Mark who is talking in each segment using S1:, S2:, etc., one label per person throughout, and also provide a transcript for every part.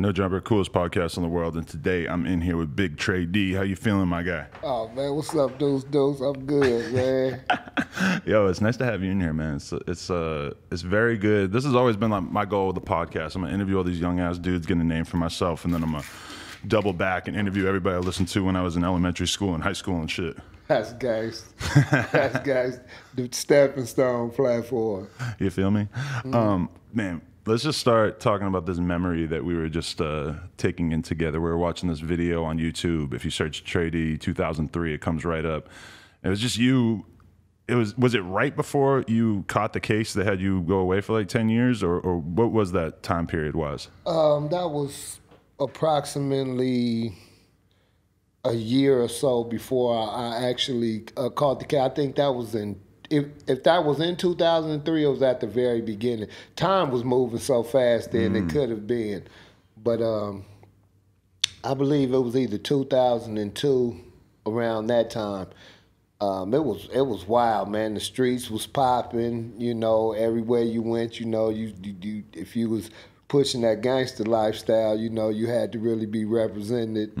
S1: No Jumper, coolest podcast in the world, and today I'm in here with Big Tray Deee. How you feeling, my guy?
S2: Oh man, what's up, dudes? Dudes, I'm good, man.
S1: Yo, it's nice to have you in here, man. It's it's uh it's very good. This has always been like my goal with the podcast. I'm gonna interview all these young ass dudes, get a name for myself, and then I'm gonna double back and interview everybody I listened to when I was in elementary school and high school and shit.
S2: That's guys. That's guys. The stepping stone platform.
S1: You feel me? Um, man, let's just start talking about this memory that we were just uh, taking in together. We were watching this video on YouTube. If you search Deee 2003, it comes right up. It was just you. It was was it right before you caught the case that had you go away for like ten years, or, or what was that time period was?
S2: Um, that was approximately a year or so before I, I actually uh, caught the case. I think that was in if if that was in 2003, it was at the very beginning. Time was moving so fast then it could have been, but um, I believe it was either 2002 around that time. Um, it was it was wild, man. The streets was popping, you know. Everywhere you went, you know, you, you, you if you was pushing that gangster lifestyle, you know, you had to really be represented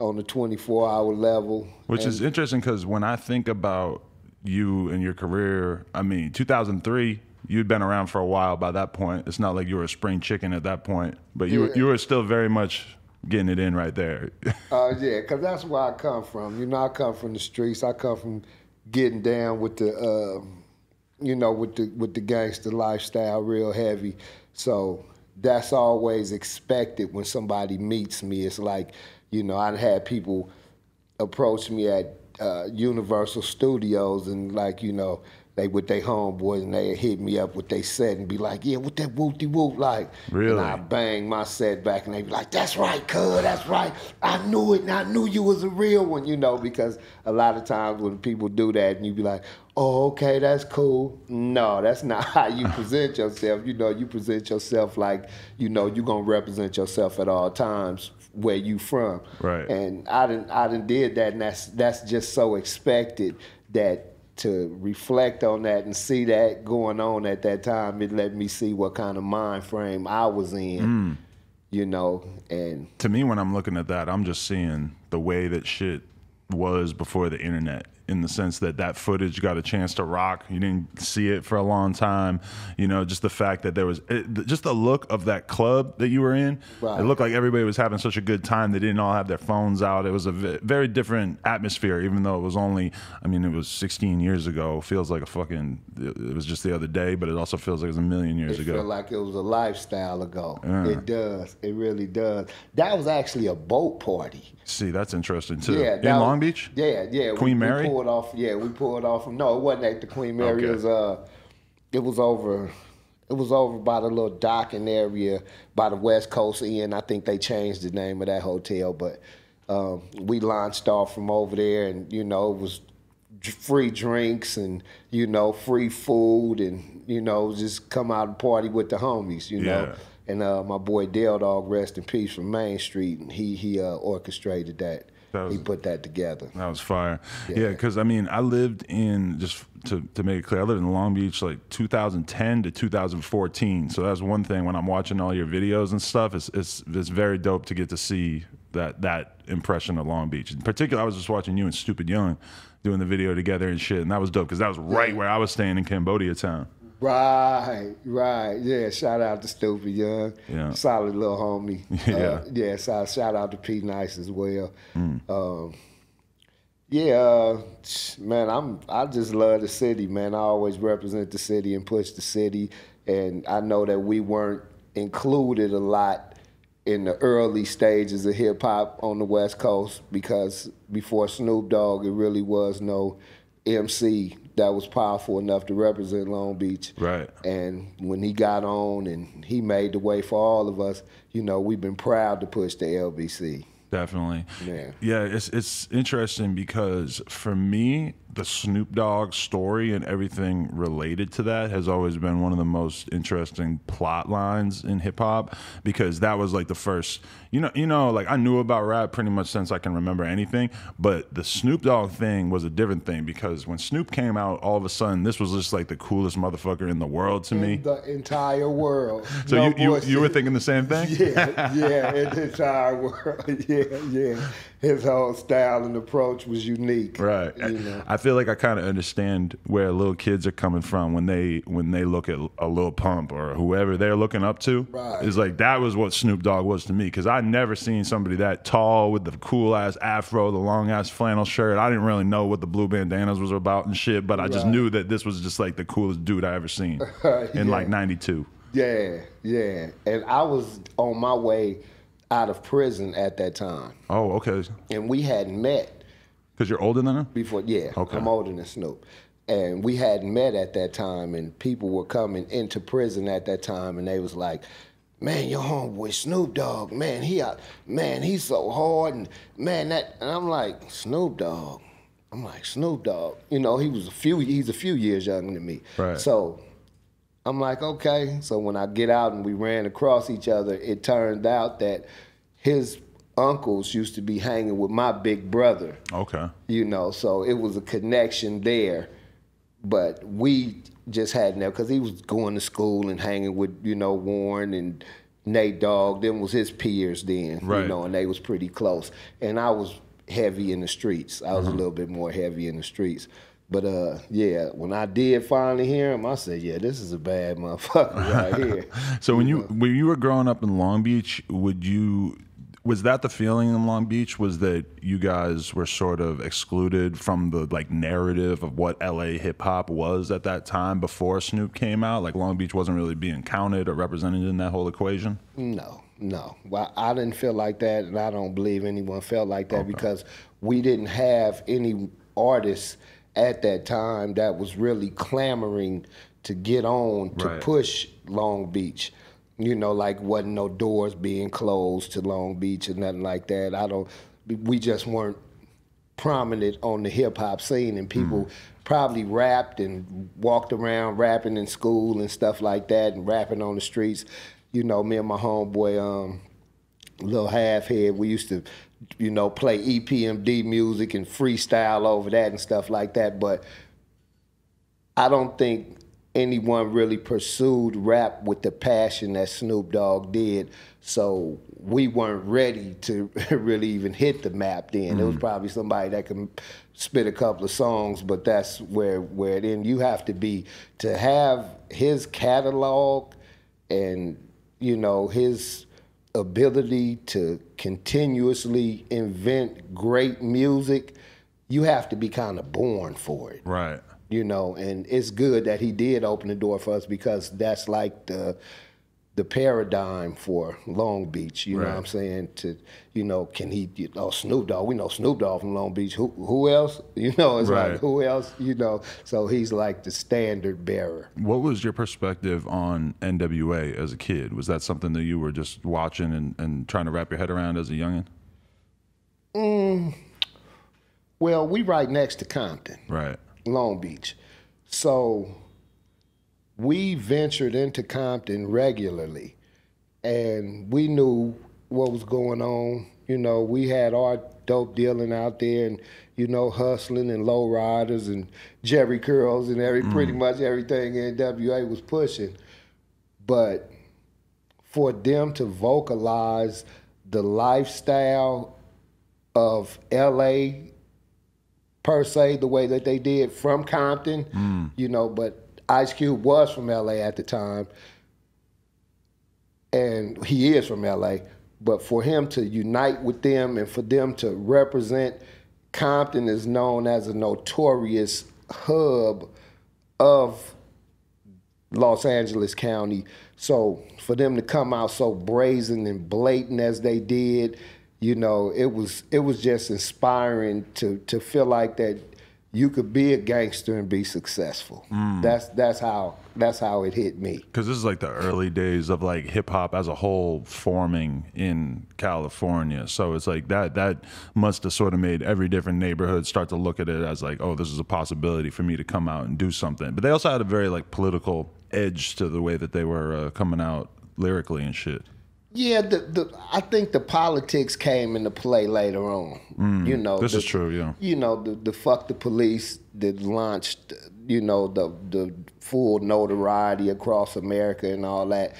S2: on the 24 hour level.
S1: Which is interesting because when I think about you and your career, I mean, 2003, you'd been around for a while by that point. It's not like you were a spring chicken at that point, but you were,
S2: Yeah.
S1: you were still very much getting it in right there.
S2: Uh, yeah, because that's where I come from. You know, I come from the streets. I come from getting down with the, uh, you know, with the with the gangster lifestyle, real heavy. So that's always expected when somebody meets me. It's like, you know, I had people approach me at uh, Universal Studios and like, you know, they with their homeboys and they hit me up with their set and be like, yeah, what that whoop de whoop like?
S1: Really?
S2: And I bang my set back and they be like, that's right, cuz, that's right. I knew it and I knew you was a real one, you know, because a lot of times when people do that and you be like, oh, okay, that's cool. No, that's not how you present yourself. You know, you present yourself like, you know, you're gonna represent yourself at all times where you from.
S1: Right.
S2: And I didn't I didn't did that and that's that's just so expected that to reflect on that and see that going on at that time, it let me see what kind of mind frame I was in. Mm. You know, and
S1: to me, when I'm looking at that, I'm just seeing the way that shit was before the internet. In the sense that that footage got a chance to rock, you didn't see it for a long time. You know, just the fact that there was it, just the look of that club that you were in.
S2: Right.
S1: It looked like everybody was having such a good time. They didn't all have their phones out. It was a very different atmosphere, even though it was only. I mean, it was 16 years ago. Feels like a fucking. It was just the other day, but it also feels like it was a million years
S2: it
S1: ago.
S2: felt like it was a lifestyle ago. It does. It really does. That was actually a boat party.
S1: See, that's interesting too.
S2: Yeah,
S1: in
S2: was-
S1: Long Beach.
S2: Yeah, yeah.
S1: Queen
S2: we,
S1: Mary?
S2: Pulled off. Yeah, we pulled off. No, it wasn't at the Queen Mary.
S1: Okay.
S2: It was uh, it was over. It was over by the little docking area by the West Coast Inn. I think they changed the name of that hotel, but um, we launched off from over there, and you know it was free drinks and you know free food, and you know just come out and party with the homies. You know.
S1: Yeah.
S2: And uh, my boy Dale Dog, rest in peace from Main Street, and he he uh, orchestrated that.
S1: Was-
S2: he put that together.
S1: That was fire. Yeah, because I mean, I lived in just to to make it clear, I lived in Long Beach like 2010 to 2014. So that's one thing when I'm watching all your videos and stuff. It's it's it's very dope to get to see that that impression of Long Beach. In particular, I was just watching you and Stupid Young doing the video together and shit, and that was dope because that was right where I was staying in Cambodia town.
S2: Right, right. Yeah, shout out to Stupid Young.
S1: Yeah.
S2: Solid little homie.
S1: Yeah.
S2: Uh, yeah, shout, shout out to P Nice as well. Um, yeah, uh, man, I'm I just love the city, man. I always represent the city and push the city. And I know that we weren't included a lot in the early stages of hip hop on the West Coast because before Snoop Dogg, it really was no MC that was powerful enough to represent Long Beach.
S1: Right.
S2: And when he got on and he made the way for all of us, you know, we've been proud to push the LBC.
S1: Definitely.
S2: Yeah.
S1: Yeah, it's it's interesting because for me, the Snoop Dogg story and everything related to that has always been one of the most interesting plot lines in hip hop because that was like the first you know you know like I knew about rap pretty much since I can remember anything but the Snoop Dogg thing was a different thing because when Snoop came out all of a sudden this was just like the coolest motherfucker in the world to me
S2: the entire world
S1: so
S2: No
S1: you, you you were thinking the same thing
S2: yeah, yeah, in the entire world. Yeah, yeah. His whole style and approach was unique.
S1: Right.
S2: You know.
S1: I feel like I kind of understand where little kids are coming from when they when they look at a Lil Pump or whoever they're looking up to.
S2: Right.
S1: It's like that was what Snoop Dogg was to me because I never seen somebody that tall with the cool ass afro, the long ass flannel shirt. I didn't really know what the blue bandanas was about and shit, but I just knew that this was just like the coolest dude I ever seen in
S2: Yeah.
S1: like '92.
S2: Yeah, yeah. And I was on my way out of prison at that time.
S1: Oh, okay.
S2: And we hadn't met
S1: Because you're older than him.
S2: before. Yeah,
S1: Okay.
S2: I'm older than Snoop. And we hadn't met at that time, and people were coming into prison at that time, and they was like, "Man, your homeboy Snoop Dogg, man, he out, man, he's so hard, and man, that." And I'm like, Snoop Dogg. I'm like Snoop Dogg. You know, he was a few. He's a few years younger than me.
S1: Right.
S2: So I'm like, okay. So when I get out and we ran across each other, it turned out that his uncles used to be hanging with my big brother
S1: Okay.
S2: you know so it was a connection there but we just had no because he was going to school and hanging with you know warren and nate dogg them was his peers then
S1: Right.
S2: you know and they was pretty close and i was heavy in the streets i was a mm-hmm. little bit more heavy in the streets but uh yeah when i did finally hear him i said yeah this is a bad motherfucker right here
S1: So when you when you were growing up in Long Beach, would you was that the feeling in Long Beach was that you guys were sort of excluded from the like narrative of what LA hip hop was at that time before Snoop came out? Like Long Beach wasn't really being counted or represented in that whole equation?
S2: No, no. Well, I didn't feel like that, and I don't believe anyone felt like that because we didn't have any artists at that time that was really clamoring to get on to
S1: Right.
S2: push Long Beach. You know, like wasn't no doors being closed to Long Beach or nothing like that. I don't. We just weren't prominent on the hip hop scene, and people probably rapped and walked around rapping in school and stuff like that, and rapping on the streets. You know, me and my homeboy, um, little half head, we used to, you know, play E EPMD music and freestyle over that and stuff like that. But I don't think anyone really pursued rap with the passion that Snoop Dogg did. So we weren't ready to really even hit the map then. It was mm. probably somebody that can spit a couple of songs, but that's where where it end. You have to be to have his catalog and you know his ability to continuously invent great music. You have to be kind of born for it
S1: Right.
S2: you know, and it's good that he did open the door for us because that's like the the paradigm for Long Beach. You know what I'm saying? To you know, can he? You know, Snoop Dogg. We know Snoop Dogg from Long Beach. Who who else? You know, it's
S1: Right.
S2: like who else? You know, so he's like the standard bearer.
S1: What was your perspective on NWA as a kid? Was that something that you were just watching and, and trying to wrap your head around as a youngin?
S2: Mm, well, we right next to Compton.
S1: Right.
S2: Long Beach. So we ventured into Compton regularly and we knew what was going on. You know, we had our dope dealing out there and, you know, hustling and low riders and Jheri curls and every pretty mm. much everything NWA was pushing. But for them to vocalize the lifestyle of LA per se the way that they did from Compton, mm. you know, but Ice Cube was from LA at the time, and he is from LA. But for him to unite with them and for them to represent Compton is known as a notorious hub of Los Angeles County. So for them to come out so brazen and blatant as they did, you know, it was it was just inspiring to to feel like that you could be a gangster and be successful.
S1: Mm.
S2: That's that's how that's how it hit me.
S1: Because this is like the early days of like hip hop as a whole forming in California. So it's like that that must have sort of made every different neighborhood start to look at it as like, oh, this is a possibility for me to come out and do something. But they also had a very like political edge to the way that they were uh, coming out lyrically and shit.
S2: Yeah, the, the I think the politics came into play later on. you know,
S1: Mm. This
S2: the,
S1: is true, yeah.
S2: You know, the the fuck the police that launched, you know, the the full notoriety across America and all that.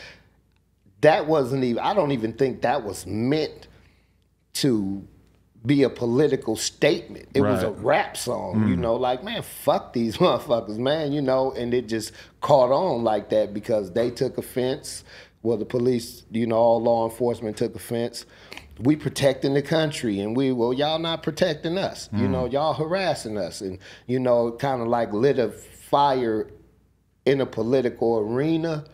S2: That wasn't even. I don't even think that was meant to be a political statement. It was a rap song, you know, like, man, fuck these motherfuckers, man, you know, and it just caught on like that because they took offense. Well, the police, you know, all law enforcement took offense. We protecting the country, and we, well, y'all not protecting us. You know, mm. y'all harassing us, and you know, kind of like lit a fire in a political arena,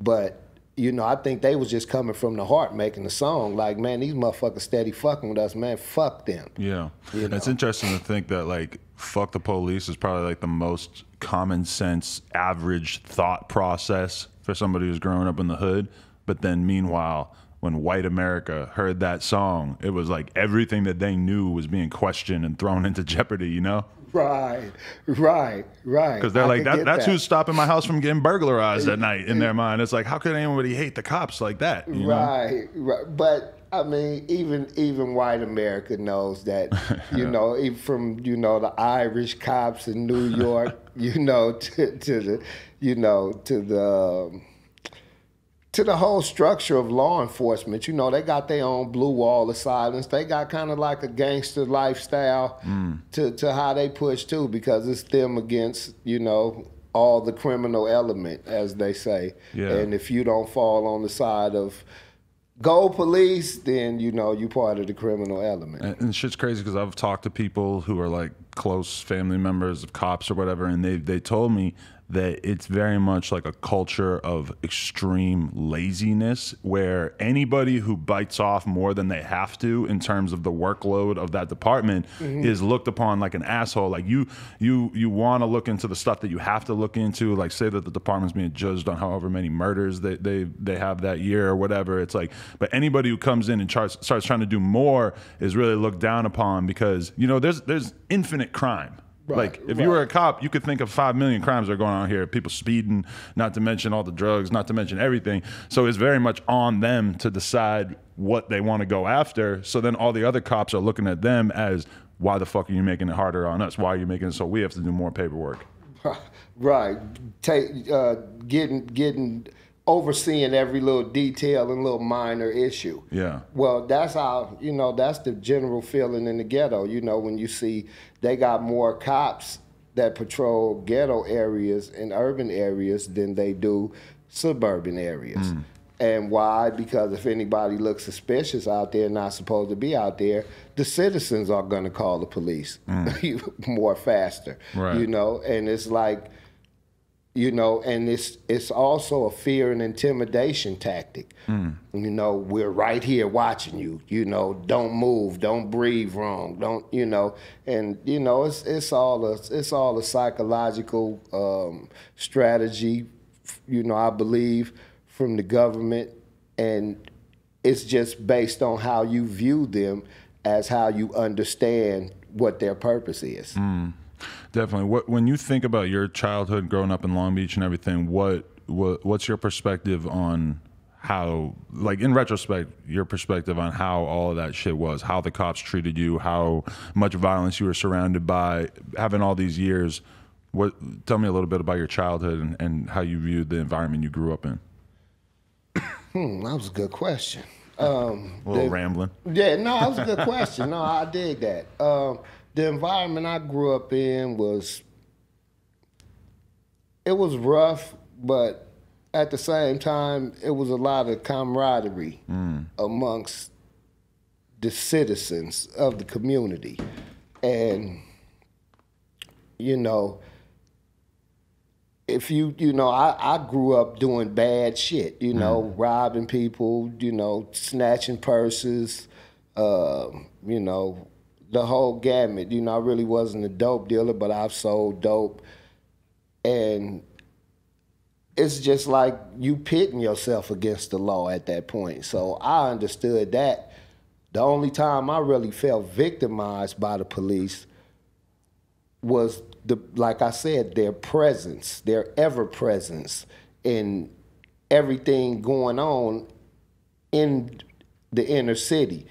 S2: but you know, I think they was just coming from the heart making the song. Like, man, these motherfuckers steady fucking with us, man. Fuck them.
S1: Yeah.
S2: You
S1: It's interesting to think that like fuck the police is probably like the most common sense average thought process for somebody who's growing up in the hood. But then meanwhile, when white America heard that song, it was like everything that they knew was being questioned and thrown into jeopardy, you know?
S2: Right, right, right.
S1: Because they're
S2: I
S1: like, that, that's
S2: that.
S1: who's stopping my house from getting burglarized at night in their mind. It's like, how could anybody hate the cops like that? You know?
S2: Right, right. But I mean, even even white America knows that, you know, even from you know the Irish cops in New York, you know, to, to the, you know, to the. um, to the whole structure of law enforcement, you know, they got their own blue wall of silence. They got kind of like a gangster lifestyle
S1: Mm.
S2: to, to how they push too, because it's them against, you know, all the criminal element, as they say.
S1: Yeah.
S2: And if you don't fall on the side of go police, then you know you part of the criminal element.
S1: And, and shit's crazy because I've talked to people who are like close family members of cops or whatever, and they they told me that it's very much like a culture of extreme laziness where anybody who bites off more than they have to in terms of the workload of that department mm-hmm. is looked upon like an asshole. Like you you you want to look into the stuff that you have to look into like say that the department's being judged on however many murders they they, they have that year or whatever. It's like but anybody who comes in and starts starts trying to do more is really looked down upon because you know there's there's infinite crime like if you were a cop, you could think of five million crimes that are going on here. People speeding, not to mention all the drugs, not to mention everything. So it's very much on them to decide what they want to go after. So then all the other cops are looking at them as, why the fuck are you making it harder on us? Why are you making it so we have to do more paperwork?
S2: Right. Take uh, getting getting overseeing every little detail and little minor issue.
S1: Yeah.
S2: Well, that's how you know that's the general feeling in the ghetto. You know when you see they got more cops that patrol ghetto areas and urban areas than they do suburban areas. Mm. And why? Because if anybody looks suspicious out there, not supposed to be out there, the citizens are going to call the police mm. more faster.
S1: Right.
S2: You know, and it's like, you know, and it's it's also a fear and intimidation tactic. You know, we're right here watching you. You know, don't move, don't breathe wrong, don't you know, and you know, it's it's all a it's all a psychological um, strategy. You know, I believe from the government, and it's just based on how you view them as how you understand what their purpose is.
S1: Definitely. What when you think about your childhood growing up in Long Beach and everything, what what what's your perspective on how like in retrospect, your perspective on how all of that shit was, how the cops treated you, how much violence you were surrounded by, having all these years. What tell me a little bit about your childhood and, and how you viewed the environment you grew up in.
S2: Hmm, that was a good question. Um,
S1: A little
S2: the-
S1: rambling.
S2: Yeah, no, that was a good question. No, I dig that. Um, the environment I grew up in was it was rough, but at the same time, it was a lot of camaraderie amongst the citizens of the community, and you know, if you you know I, I grew up doing bad shit you know robbing people you know snatching purses uh, you know the whole gamut. You know, I really wasn't a dope dealer, but I've sold dope, and it's just like you pitting yourself against the law at that point. So I understood that. The only time I really felt victimized by the police was the like I said, their presence, their ever presence in everything going on in the inner city.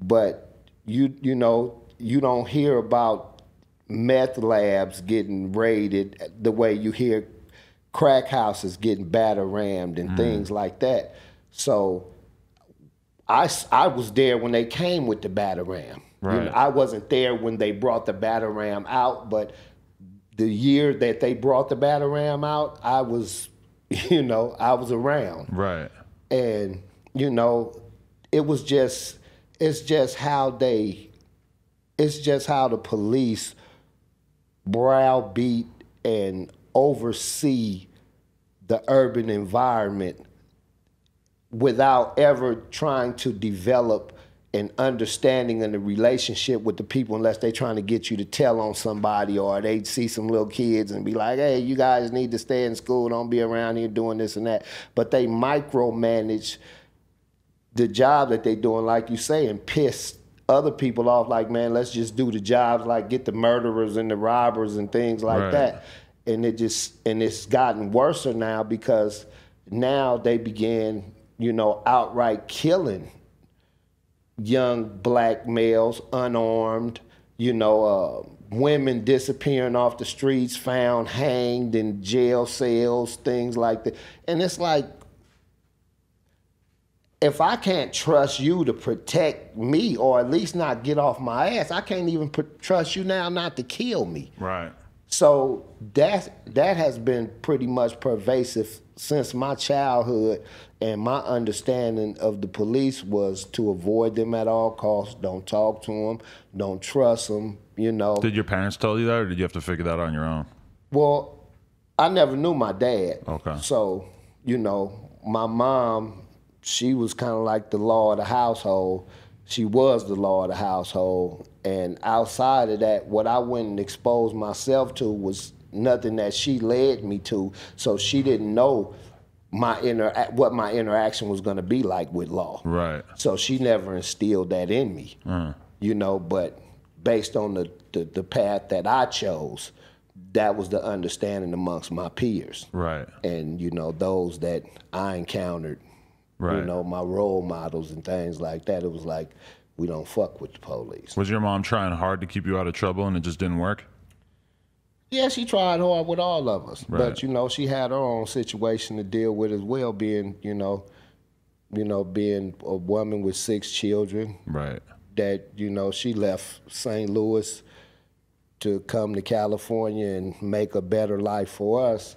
S2: But you you know, you don't hear about meth labs getting raided the way you hear crack houses getting batter rammed and mm. things like that. So I, I was there when they came with the batter ram. Right. You know, I wasn't there when they brought the batter ram out, but the year that they brought the batter ram out, I was, you know, I was around.
S1: Right.
S2: And you know, it was just, it's just how they, it's just how the police browbeat and oversee the urban environment without ever trying to develop an understanding and a relationship with the people unless they're trying to get you to tell on somebody or they see some little kids and be like, hey, you guys need to stay in school, don't be around here doing this and that. But they micromanage the job that they're doing, like you say, and piss other people off like, man, let's just do the jobs, like get the murderers and the robbers and things like right. that and it just and it's gotten worse now because now they began, you know, outright killing young black males unarmed, you know, uh, women disappearing off the streets, found hanged in jail cells, things like that. And it's like, if I can't trust you to protect me or at least not get off my ass, I can't even trust you now not to kill me.
S1: Right.
S2: So that that has been pretty much pervasive since my childhood, and my understanding of the police was to avoid them at all costs. Don't talk to them. Don't trust them. You know.
S1: Did your parents tell you that, or did you have to figure that out on your own?
S2: Well, I never knew my dad.
S1: Okay.
S2: So you know, my mom, she was kind of like the law of the household. She was the law of the household, and outside of that, what I went and exposed myself to was nothing that she led me to. So she didn't know my inter what my interaction was going to be like with law.
S1: Right.
S2: So she never instilled that in me. Uh. You know, but based on the, the, the path that I chose, that was the understanding amongst my peers.
S1: Right.
S2: And you know those that I encountered. Right. You know my role models and things like that. It was like we don't fuck with the police.
S1: Was your mom trying hard to keep you out of trouble and it just didn't work?
S2: Yeah, she tried hard with all of us, right. but you know she had her own situation to deal with as well. Being you know, you know, being a woman with six children.
S1: Right.
S2: That you know she left St. Louis to come to California and make a better life for us.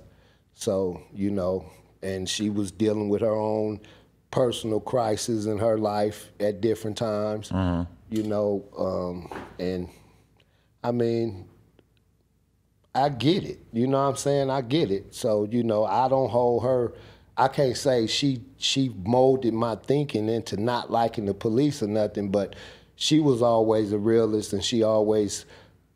S2: So you know, and she was dealing with her own personal crisis in her life at different times. Mm-hmm. You know, um, and I mean, I get it. You know what I'm saying? I get it. So you know, I don't hold her. I can't say she she molded my thinking into not liking the police or nothing, but she was always a realist, and she always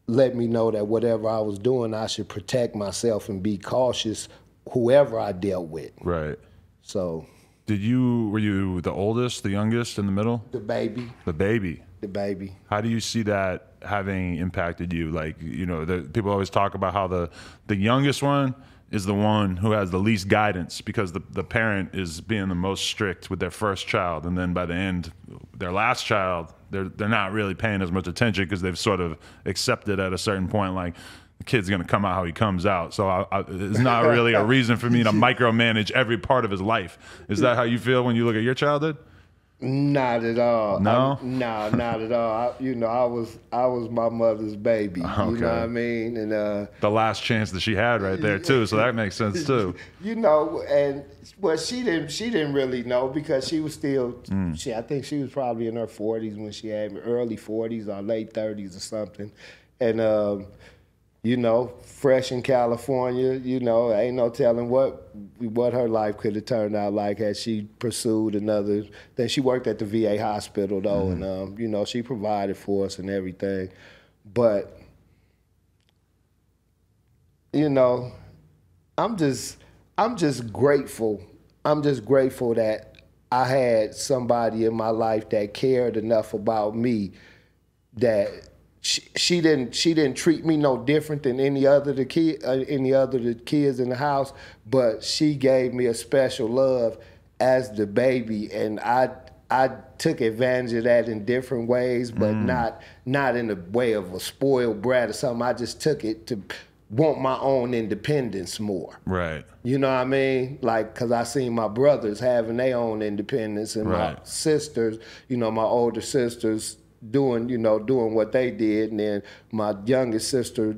S2: let me know that whatever I was doing, I should protect myself and be cautious, whoever I dealt with.
S1: Right.
S2: So
S1: did you were you the oldest, the youngest, in the middle?
S2: The baby.
S1: The baby.
S2: The baby.
S1: How do you see that having impacted you? Like you know, the, people always talk about how the the youngest one is the one who has the least guidance because the, the parent is being the most strict with their first child and then by the end their last child they're they're not really paying as much attention because they've sort of accepted at a certain point like the kid's going to come out how he comes out. So I, I, it's not really a reason for me to micromanage every part of his life. Is that how you feel when you look at your childhood?
S2: Not at all.
S1: No,
S2: I, no, not at all. I, you know, I was I was my mother's baby. Okay. You know what I mean? And uh,
S1: the last chance that she had right there too. So that makes sense too.
S2: You know, and well, she didn't she didn't really know because she was still mm. she I think she was probably in her forties when she had me, early forties or late thirties or something, and. Um, you know, fresh in California, you know, ain't no telling what what her life could have turned out like had she pursued another. Then she worked at the VA hospital though, mm-hmm. and um, you know, she provided for us and everything. But you know, I'm just I'm just grateful. I'm just grateful that I had somebody in my life that cared enough about me that she, she didn't she didn't treat me no different than any other the kid uh, any other the kids in the house, but she gave me a special love as the baby, and I I took advantage of that in different ways, but mm. not not in the way of a spoiled brat or something. I just took it to want my own independence more.
S1: Right.
S2: You know what I mean? Like, cause I seen my brothers having their own independence, and right. my sisters, you know, my older sisters doing, you know, doing what they did. And then my youngest sister,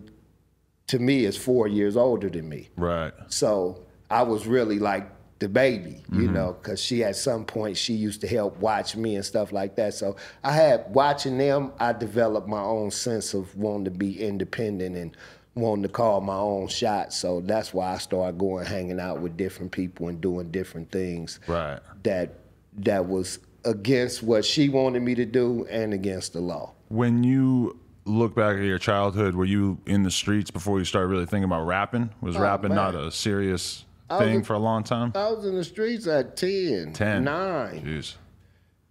S2: to me, is four years older than me.
S1: Right.
S2: So I was really like the baby, you mm-hmm. know, because she at some point she used to help watch me and stuff like that. So I had watching them, I developed my own sense of wanting to be independent and wanting to call my own shots. So that's why I started going hanging out with different people and doing different things.
S1: Right.
S2: That that was against what she wanted me to do and against the law.
S1: When you look back at your childhood, were you in the streets before you started really thinking about rapping? Was oh, rapping man. not a serious thing in, for a long time?
S2: I was in the streets at 10, 10. 9.
S1: Jeez.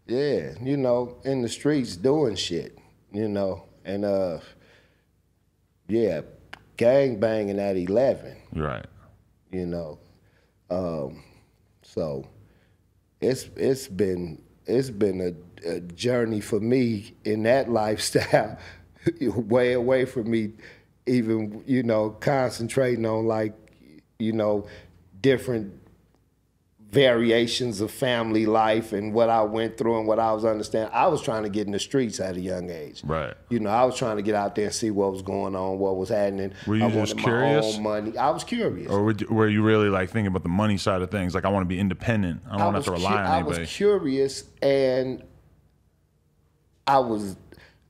S2: Yeah, you know, in the streets doing shit, you know, and uh, yeah, gang banging at 11.
S1: Right.
S2: You know, um, so it's it's been it's been a, a journey for me in that lifestyle, way away from me, even you know concentrating on like you know different variations of family life and what I went through and what I was understanding. I was trying to get in the streets at a young age.
S1: Right.
S2: You know, I was trying to get out there and see what was going on, what was happening.
S1: Were you
S2: I
S1: just curious?
S2: money. I was curious.
S1: Or were you really like thinking about the money side of things? Like, I want to be independent. I don't want to have to rely
S2: cu-
S1: on anybody.
S2: I was curious and I was,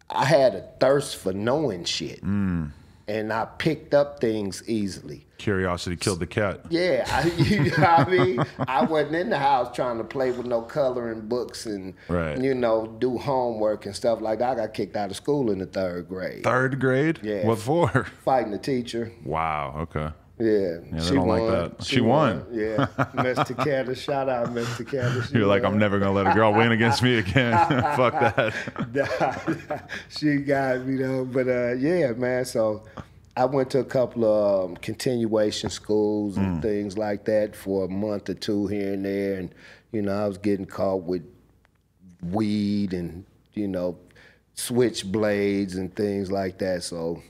S2: I had a thirst for knowing shit.
S1: Mm
S2: and I picked up things easily.
S1: Curiosity killed the cat.
S2: Yeah, I, you know I mean, I wasn't in the house trying to play with no coloring books and
S1: right.
S2: you know do homework and stuff like that. I got kicked out of school in the third grade.
S1: Third grade?
S2: Yeah.
S1: What for?
S2: Fighting the teacher.
S1: Wow. Okay.
S2: Yeah,
S1: yeah she don't won. like that. She, she won.
S2: won. Yeah, Miss Takeda. Shout out, Miss Takeda.
S1: You're won. like, I'm never gonna let a girl win against me again. Fuck that.
S2: she got me though, but uh, yeah, man. So I went to a couple of um, continuation schools and mm. things like that for a month or two here and there, and you know, I was getting caught with weed and you know, switchblades and things like that. So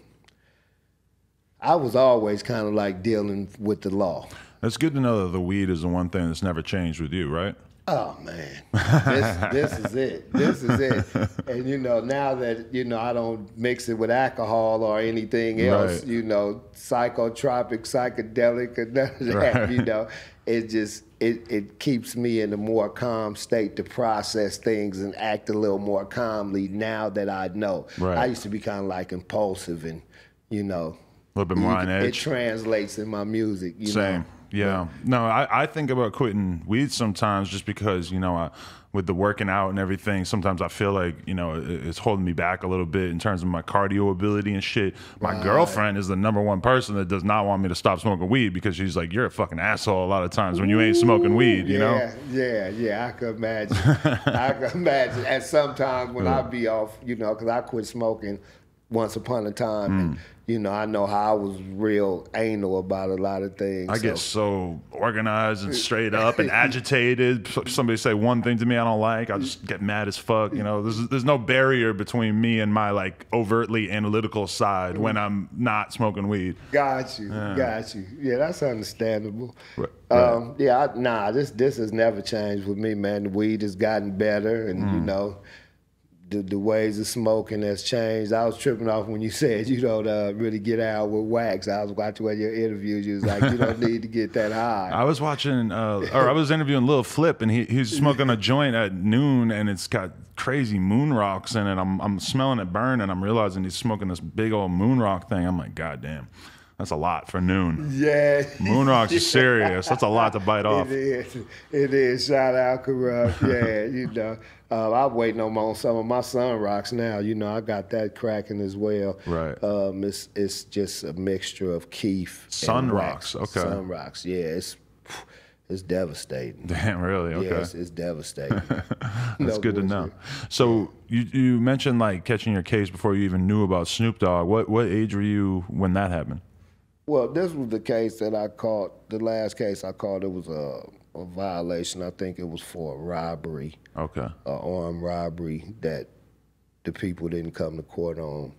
S2: I was always kind of like dealing with the law.
S1: That's good to know that the weed is the one thing that's never changed with you, right?
S2: Oh man, this, this is it. This is it. And you know, now that you know, I don't mix it with alcohol or anything else. Right. You know, psychotropic, psychedelic, and none of that. Right. You know, it just it it keeps me in a more calm state to process things and act a little more calmly now that I know.
S1: Right.
S2: I used to be kind of like impulsive and you know
S1: a little bit more on edge.
S2: It translates in my music. You
S1: Same.
S2: Know?
S1: Yeah. No, I, I think about quitting weed sometimes just because, you know, I, with the working out and everything, sometimes I feel like, you know, it's holding me back a little bit in terms of my cardio ability and shit. My right. girlfriend is the number one person that does not want me to stop smoking weed because she's like, you're a fucking asshole a lot of times when you ain't smoking weed, you
S2: yeah,
S1: know?
S2: Yeah, yeah, yeah. I could imagine. I could imagine. And sometimes when yeah. I be off, you know, because I quit smoking once upon a time. Mm. And, you know, I know how I was real anal about a lot of things.
S1: I so. get so organized and straight up and agitated. Somebody say one thing to me I don't like, I just get mad as fuck. You know, there's there's no barrier between me and my like overtly analytical side when I'm not smoking weed.
S2: Got you, yeah. got you. Yeah, that's understandable. Right. Um, yeah, I, nah, this this has never changed with me, man. The weed has gotten better, and mm. you know the, the ways of smoking has changed. I was tripping off when you said you don't uh, really get out with wax. I was watching one of your interviews. You was like, you don't need to get that high.
S1: I was watching, uh, or I was interviewing Lil Flip, and he he's smoking a joint at noon, and it's got crazy moon rocks in it. I'm I'm smelling it burn, and I'm realizing he's smoking this big old moon rock thing. I'm like, God damn. That's a lot for noon.
S2: Yeah.
S1: Moon rocks is serious. That's a lot to bite off.
S2: It is. It is. Shout out Corrupt. Yeah, you know. Uh, I'm waiting on, on some of my sun rocks now. You know, I got that cracking as well.
S1: Right.
S2: Um, it's it's just a mixture of kief.
S1: Sun
S2: and
S1: rocks,
S2: wax.
S1: okay.
S2: Sun rocks. Yeah, it's it's devastating.
S1: Damn, really? Okay.
S2: Yeah, it's, it's devastating.
S1: That's
S2: No
S1: good to know.
S2: bullshit.
S1: So you you mentioned like catching your case before you even knew about Snoop Dogg. What what age were you when that happened?
S2: Well, this was the case that I caught. The last case I caught, it was a, a violation. I think it was for a robbery,
S1: Okay.
S2: a armed robbery that the people didn't come to court on,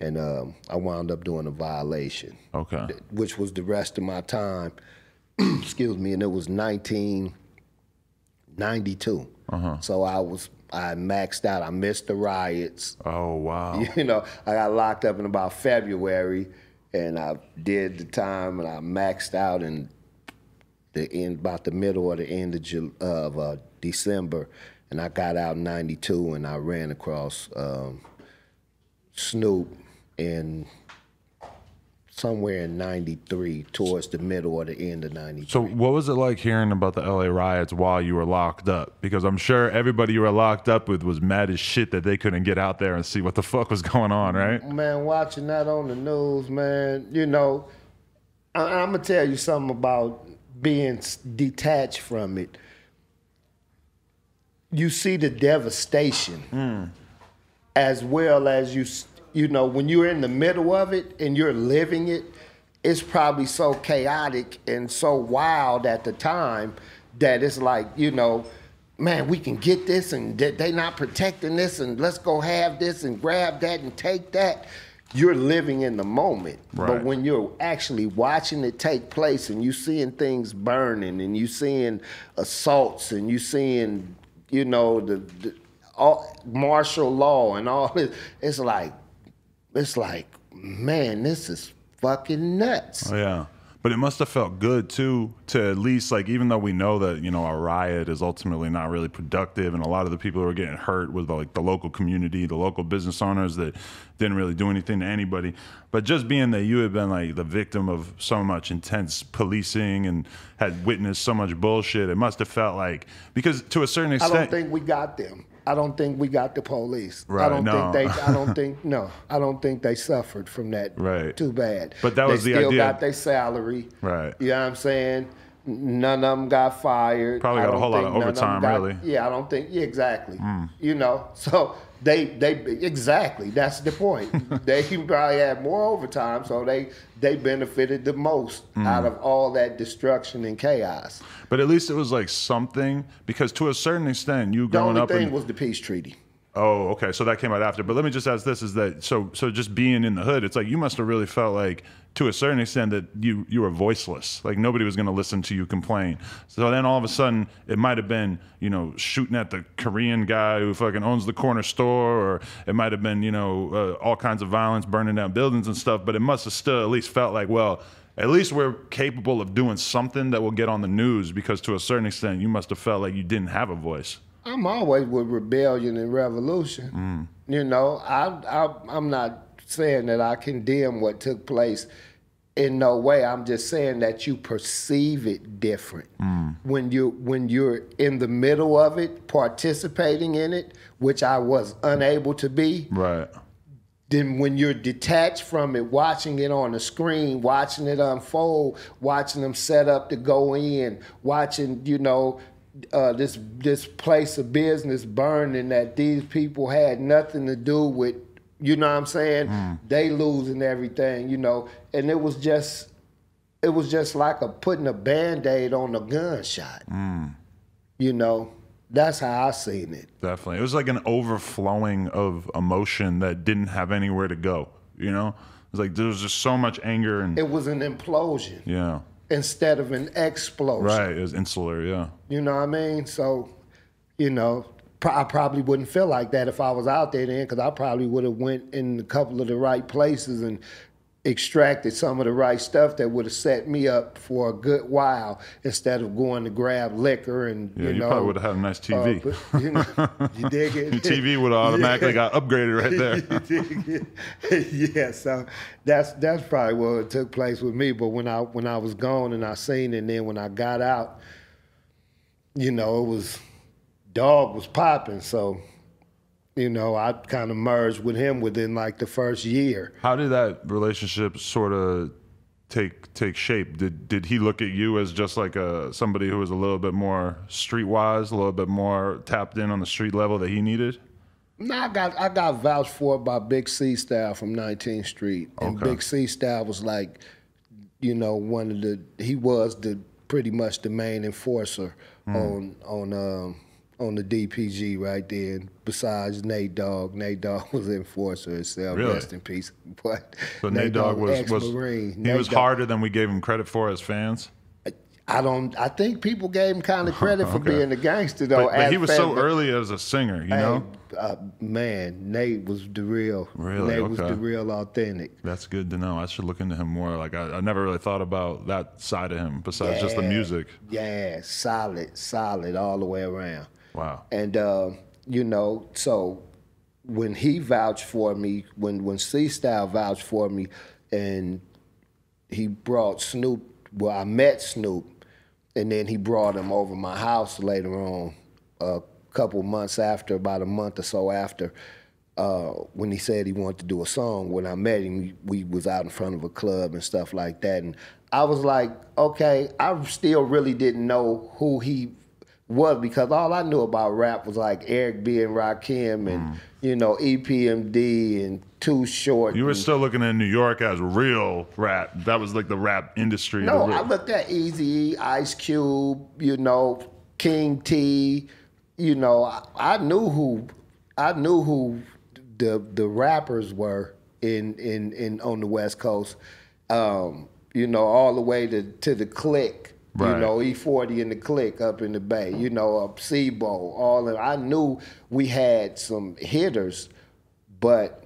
S2: and um, I wound up doing a violation,
S1: Okay.
S2: which was the rest of my time. excuse me, and it was 1992. Uh-huh. So I was I maxed out. I missed the riots.
S1: Oh wow.
S2: You know, I got locked up in about February, and I did the time, and I maxed out in the end, about the middle or the end of, Ju- of uh, December, and I got out in '92, and I ran across um, Snoop in somewhere in '93, towards the middle or the end of '93.
S1: So what was it like hearing about the LA riots while you were locked up? Because I'm sure everybody you were locked up with was mad as shit that they couldn't get out there and see what the fuck was going on, right?
S2: man, watching that on the news, man, you know, I'm gonna tell you something about being detached from it. You see the devastation, hmm. as well as you, you know, when you're in the middle of it and you're living it. It's probably so chaotic and so wild at the time that it's like, you know, man, we can get this and they not protecting this and let's go have this and grab that and take that. You're living in the moment.
S1: Right.
S2: But when you're actually watching it take place and you seeing things burning and you seeing assaults and you seeing, you know, the, the all martial law and all this, it's like, it's like, man, this is fucking nuts.
S1: Oh, yeah. But it must have felt good too to at least like even though we know that you know a riot is ultimately not really productive and a lot of the people who are getting hurt was like the local community, the local business owners that didn't really do anything to anybody. But just being that you had been like the victim of so much intense policing and had witnessed so much bullshit, it must have felt like because to a certain extent, I
S2: don't think we got them. I don't think we got the police.
S1: Right,
S2: I don't
S1: no.
S2: think they. I don't think no. I don't think they suffered from that.
S1: Right.
S2: Too bad.
S1: But that
S2: they
S1: was the
S2: still
S1: idea.
S2: got their salary.
S1: Right.
S2: You know what I'm saying? None of them got fired.
S1: Probably got a whole lot of overtime,
S2: got-
S1: really.
S2: Yeah, I don't think. Yeah, exactly. Hmm. You know, so they they exactly. That's the point. they probably had more overtime, so they they benefited the most
S1: Hmm.
S2: out of all that destruction and chaos.
S1: but at least it was like something because to a certain extent you
S2: The
S1: growing
S2: only
S1: up
S2: thing
S1: in
S2: was the peace treaty.
S1: Oh, okay. So that came out after. But let me just ask this: Is that so? So just being in the hood, it's like you must have really felt like, to a certain extent, that you you were voiceless. Like nobody was going to listen to you complain. So then all of a sudden, it might have been you know shooting at the Korean guy who fucking owns the corner store, or it might have been you know uh, all kinds of violence, burning down buildings and stuff. But it must have still at least felt like, well, at least we're capable of doing something that will get on the news. Because to a certain extent, you must have felt like you didn't have a voice.
S2: I'm always with rebellion and revolution. Mm. You know, I, I I'm not saying that I condemn what took place in no way. I'm just saying that you perceive it different mm. when you when you're in the middle of it, participating in it, which I was unable to be
S1: Right.
S2: then when you're detached from it, watching it on the screen, watching it unfold, watching them set up to go in, watching you know uh, this this place of business burning that these people had nothing to do with. You know what I'm saying? They losing everything, you know, and it was just it was just like a putting a band-aid on a gunshot. You know, that's how I seen it.
S1: Definitely. It was like an overflowing of emotion that didn't have anywhere to go. You know? It was like there was just so much anger and
S2: It was an implosion
S1: yeah.
S2: Instead of an explosion.
S1: Right. It was insular, yeah.
S2: You know what I mean? So, you know, I probably wouldn't feel like that if I was out there then, because I probably would have went in a couple of the right places and extracted some of the right stuff that would have set me up for a good while instead of going to grab liquor and
S1: Yeah,
S2: you
S1: you,
S2: know.
S1: probably would have had a nice
S2: uh,
S1: TV.
S2: but, you, know, you dig it?
S1: Your TV would have automatically got upgraded right there.
S2: yeah, so that's that's probably what took place with me. But when I when I was gone and I seen it, and then when I got out, you know, it was dog was popping. So, you know, I kind of merged with him within like the first year.
S1: How did that relationship sort of take take shape? Did did he look at you as just like a somebody who was a little bit more streetwise, a little bit more tapped in on the street level that he needed?
S2: No, I got I got vouched for by Big C Style from 19th Street, and
S1: Okay.
S2: Big C Style was like, you know, one of the he was the pretty much the main enforcer on on um, on the DPG right there. And besides Nate Dogg, Nate Dogg was enforcer himself.
S1: Really?
S2: Rest in peace. But
S1: So Nate Dogg was was
S2: ex-Marine.
S1: he
S2: Nate
S1: was
S2: Dogg-
S1: harder than we gave him credit for as fans.
S2: I don't. I think people gave him kind of credit for
S1: Okay.
S2: being a gangster though.
S1: But, but he was so early as a singer, you know.
S2: Uh, man, Nate was the real.
S1: Really?
S2: Nate was the real authentic.
S1: That's good to know. I should look into him more. Like I, I never really thought about that side of him besides just the music.
S2: Yeah, solid, solid all the way around.
S1: Wow.
S2: And uh, you know, so when he vouched for me, when when C Style vouched for me, and he brought Snoop. Well, I met Snoop, and then he brought him over my house later on, a couple months after, about a month or so after. Uh, when he said he wanted to do a song, when I met him, we, we was out in front of a club and stuff like that, and I was like, okay, I still really didn't know who he was because all I knew about rap was like Eric B and Rakim and you know EPMD and Too Short.
S1: You were
S2: and-
S1: still looking at New York as real rap. That was like the rap industry.
S2: no, I looked at Eazy, Ice Cube, you know, King T. You know, I, I knew who, I knew who the the rappers were in in in on the West Coast. Um, you know, all the way to to the Click. You know, E40 in the Click up in the Bay. You know, uh, Sebo, all of. I knew we had some hitters, but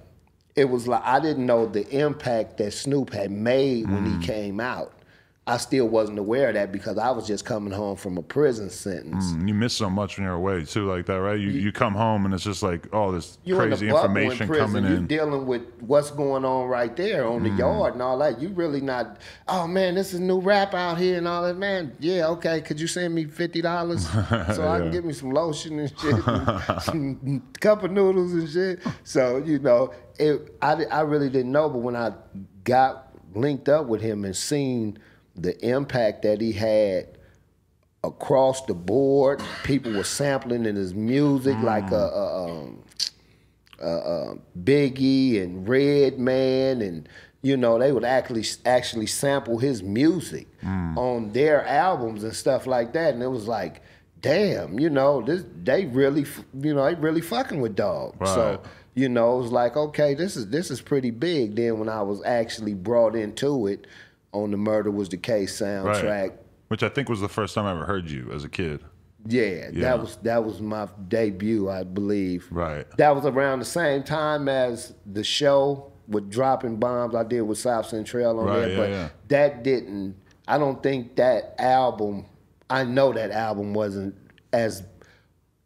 S2: it was like I didn't know the impact that Snoop had made when
S1: Mm.
S2: he came out. I still wasn't aware of that because I was just coming home from a prison sentence.
S1: Mm, You miss so much when you're away too, like that, right? You you come home and it's just like, oh, this
S2: You in
S1: crazy
S2: bubble
S1: information
S2: in prison,
S1: coming
S2: you
S1: in. Mm.
S2: dealing with what's going on right there on the yard and all that. You really not. Oh man, this is new rap out here and all that. Man, yeah, okay. Could you send me fifty dollars so I can get me some lotion and shit, and some cup of noodles and shit. So you know, it. I I really didn't know, but when I got linked up with him and seen the impact that he had across the board. People were sampling in his music like a, a, um, uh, uh, Biggie and Redman, and you know they would actually actually sample his music on their albums and stuff like that. And it was like, damn, you know, this they really, you know, they really fucking with Dogg. So you know, it was like, okay, this is this is pretty big. Then when I was actually brought into it on the Murder Was the Case soundtrack.
S1: right. Which I think was the first time I ever heard you as a kid.
S2: Yeah,
S1: Yeah.
S2: that was that was my debut, I believe.
S1: Right.
S2: That was around the same time as the show with dropping bombs I did with South Central on
S1: Right,
S2: there,
S1: yeah,
S2: but
S1: yeah.
S2: that didn't. I don't think that album. I know that album wasn't as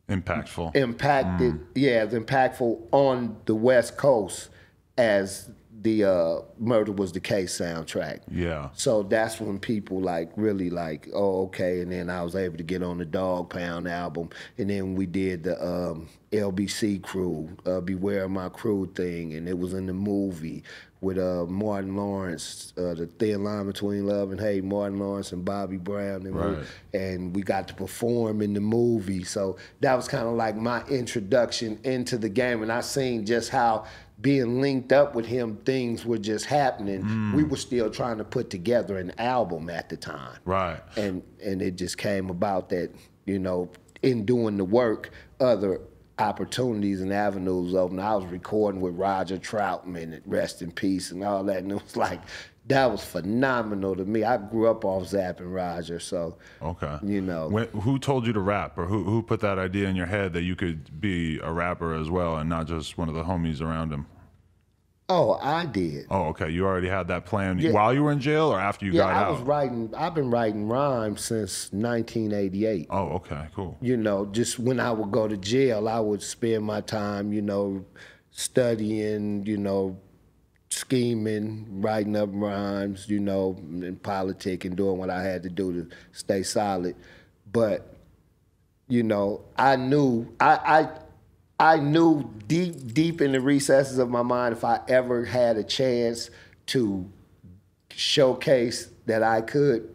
S1: Impactful.
S2: impacted,
S1: Mm.
S2: yeah, as impactful on the West Coast as the uh, Murder Was the Case soundtrack.
S1: yeah.
S2: So that's when people like really like, oh, okay. And then I was able to get on the Dogg Pound album. And then we did the um, LBC crew, uh, Beware of My Crew thing. And it was in the movie with uh, Martin Lawrence, uh, the thin line between love and hate, Martin Lawrence and Bobby Brown. And, we, and we got to perform in the movie. So that was kind of like my introduction into the game. And I seen just how being linked up with him, things were just happening. Mm. We were still trying to put together an album at the time.
S1: Right.
S2: And and it just came about that, you know, in doing the work, other opportunities and avenues open. I was recording with Roger Troutman, and rest in peace, and all that. And it was like, that was phenomenal to me. I grew up off Zapp and Roger, so
S1: Okay.
S2: you know.
S1: When, who told you to rap, or who who put that idea in your head that you could be a rapper as well, and not just one of the homies around him?
S2: Oh, I did.
S1: Oh, okay. You already had that plan
S2: Yeah.
S1: while you were in jail, or after you
S2: Yeah,
S1: got
S2: I
S1: out?
S2: I was writing. I've been writing rhymes since 1988.
S1: Oh, okay, cool.
S2: you know, just when I would go to jail, I would spend my time, you know, studying, you know, scheming, writing up rhymes, you know, and politic and doing what I had to do to stay solid. But, you know, I knew I I I knew deep deep in the recesses of my mind if I ever had a chance to showcase that I could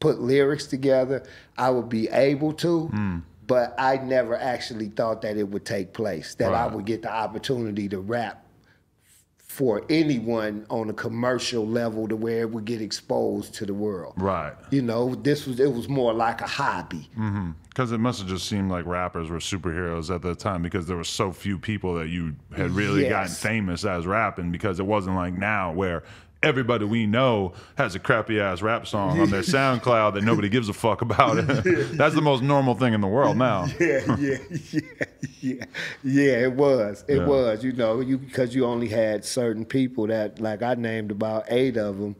S2: put lyrics together, I would be able to. Hmm. But I never actually thought that it would take place, that I would get the opportunity to rap for anyone on a commercial level to where it would get exposed to the world.
S1: Right.
S2: You know, this was it was more like a hobby. Mm-hmm.
S1: Because it must have just seemed like rappers were superheroes at the time because there were so few people that you had really gotten famous as rapping because it wasn't like now where everybody we know has a crappy ass rap song on their SoundCloud that nobody gives a fuck about. That's the most normal thing in the world now.
S2: yeah, yeah, yeah, yeah, yeah. It was, it
S1: Yeah.
S2: was. You know, you because you only had certain people that, like I named about eight of them,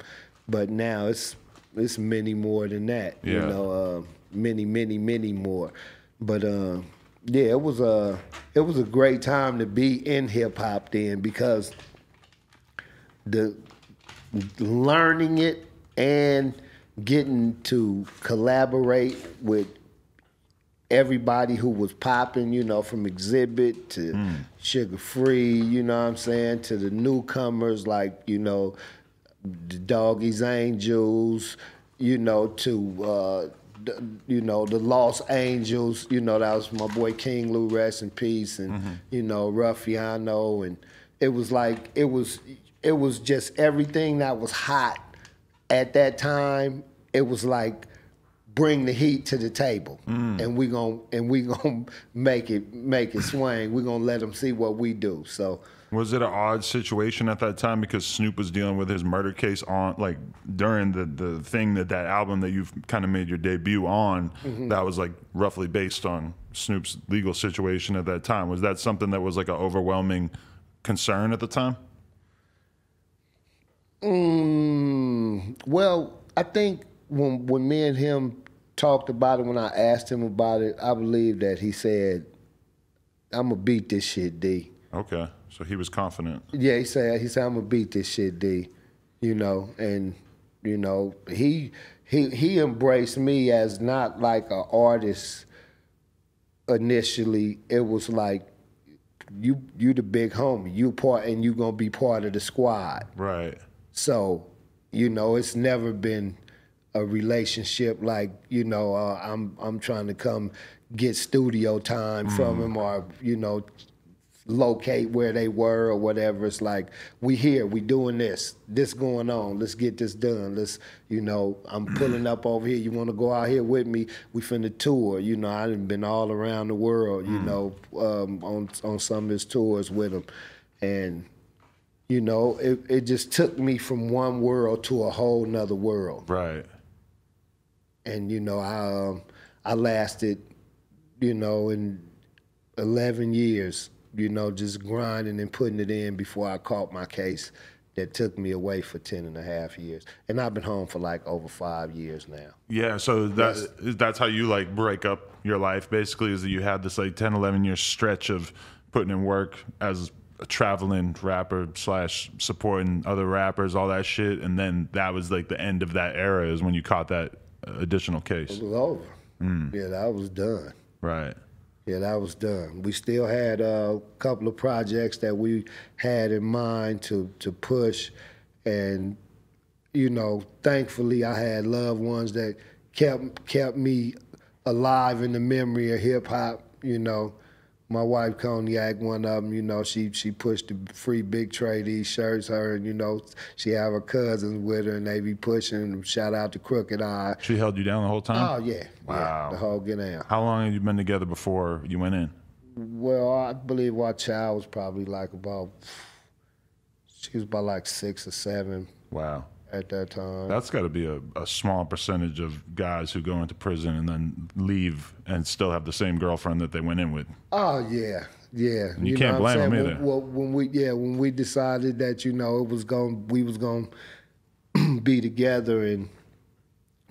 S2: but now it's it's many more than that.
S1: Yeah.
S2: You know, uh, many, many, many more. But uh, yeah, it was a it was a great time to be in hip hop then because the learning it and getting to collaborate with everybody who was popping, you know, from Xzibit to Suga Free, you know what I'm saying, to the newcomers like, you know, the Doggy's Angels, you know, to uh, the, you know the Lost Angels, you know that was my boy King Lou, rest in peace, and you know Ruffiano, and it was like it was it was just everything that was hot at that time. It was like bring the heat to the table, mm. and we gon' and we gonna make it make it swing. We're gonna let them see what we do. So.
S1: Was it an odd situation at that time because Snoop was dealing with his murder case on like during the the thing that that album that you've kind of made your debut on mm-hmm. that was like roughly based on Snoop's legal situation at that time. Was that something that was like an overwhelming concern at the time?
S2: Mm, well, I think when when me and him talked about it, when I asked him about it, I believe that he said, "I'm gonna beat this shit, D."
S1: Okay, so he was confident.
S2: Yeah, he said he said I'm gonna beat this shit, D. You know, and you know he he he embraced me as not like an artist. Initially, it was like you you the big homie, you part, and you gonna be part of the squad.
S1: Right.
S2: So, you know, it's never been a relationship like, you know, uh, I'm I'm trying to come get studio time from him or, you know, locate where they were or whatever. It's like, we here, we doing this, this going on, let's get this done. Let's, you know, I'm pulling up over here. You wanna go out here with me? We finna tour. You know, I've been all around the world, you know, um, on on some of his tours with him. And you know, it, it just took me from one world to a whole nother world.
S1: Right.
S2: And, you know, I, um, I lasted, you know, in 11 years, you know, just grinding and putting it in before I caught my case that took me away for 10 and a half years. And I've been home for like over five years now.
S1: Yeah, so that's that's how you like break up your life basically is that you had this like 10 11 year stretch of putting in work as a traveling rapper slash supporting other rappers all that shit and then that was like the end of that era is when you caught that uh, additional case
S2: It was over. Yeah, that was done.
S1: right
S2: Yeah, that was done. We still had a couple of projects that we had in mind to to push, and you know, thankfully, I had loved ones that kept kept me alive in the memory of hip hop. You know, my wife Cognac, one of them. You know, she she pushed the free Big Tray Deee shirts. Her and you know, she have her cousins with her, and they be pushing. them. Shout out to Crooked Eye.
S1: she held you down the whole time.
S2: Oh yeah,
S1: Wow.
S2: yeah, the whole get out.
S1: how long had you been together before you went in
S2: Well, I believe our child was probably like about, she was about like six or seven
S1: wow
S2: at that time.
S1: That's got to be a, a small percentage of guys who go into prison and then leave and still have the same girlfriend that they went in with.
S2: Oh yeah, yeah.
S1: You can't blame
S2: I'm
S1: 'em
S2: saying?
S1: either.
S2: When, well, when we yeah when we decided that you know it was going we was going to be together and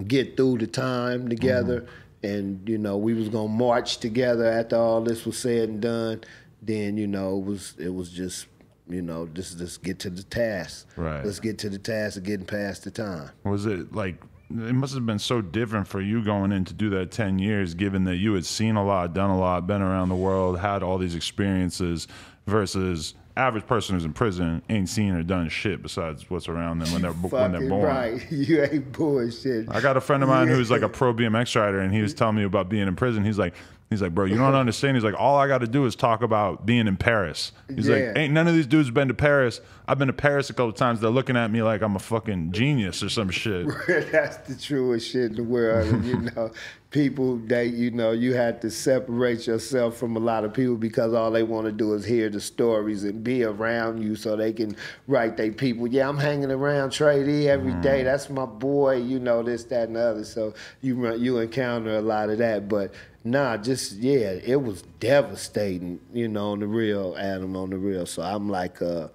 S2: get through the time together,
S1: Mm-hmm.
S2: and you know we was going to march together after all this was said and done. Then you know it was it was just you know just just get to the task.
S1: Right.
S2: Let's get to the task of getting past the time.
S1: Was it like it must have been so different for you going in to do that 10 years given that you had seen a lot, done a lot, been around the world, had all these experiences versus average person who's in prison ain't seen or done shit besides what's around them when they're when they're born.
S2: right. You ain't bullshit.
S1: I got a friend of mine who's like a pro BMX rider, and he was telling me about being in prison. He's like, he's like, bro, you don't understand. He's like, all I got to do is talk about being in Paris. He's
S2: Yeah.
S1: like, ain't none of these dudes been to Paris. I've been to Paris a couple times. They're looking at me like I'm a fucking genius or some shit.
S2: That's the truest shit in the world. You know, people they you know you had to separate yourself from a lot of people because all they want to do is hear the stories and be around you so they can write they people. Yeah, I'm hanging around Tray Deee every day. Mm. That's my boy. You know this, that, and the other. So you you encounter a lot of that, but. Nah, just yeah, it was devastating, you know, on the real, Adam, on the real. So I'm like, uh,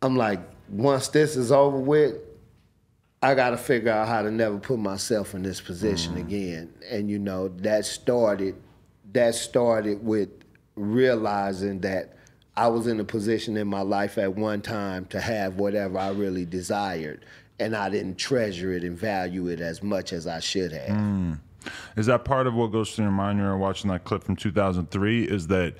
S2: I'm like, once this is over with, I got to figure out how to never put myself in this position again. And you know, that started that started with realizing that I was in a position in my life at one time to have whatever I really desired, and I didn't treasure it and value it as much as I should have.
S1: Is that part of what goes through your mind when you're watching that clip from 2003? Is that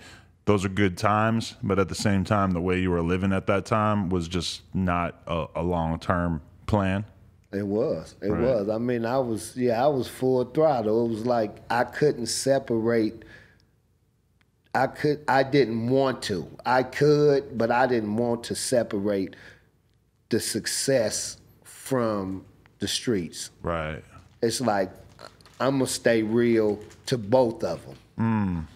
S1: those are good times, but at the same time, the way you were living at that time was just not a, a long term plan?
S2: It was. It
S1: Right.
S2: was. I mean, I was. Yeah, I was full throttle. It was like I couldn't separate. I could. I didn't want to. I could, but I didn't want to separate the success from the streets.
S1: Right.
S2: It's like I'm gonna stay real to both of them.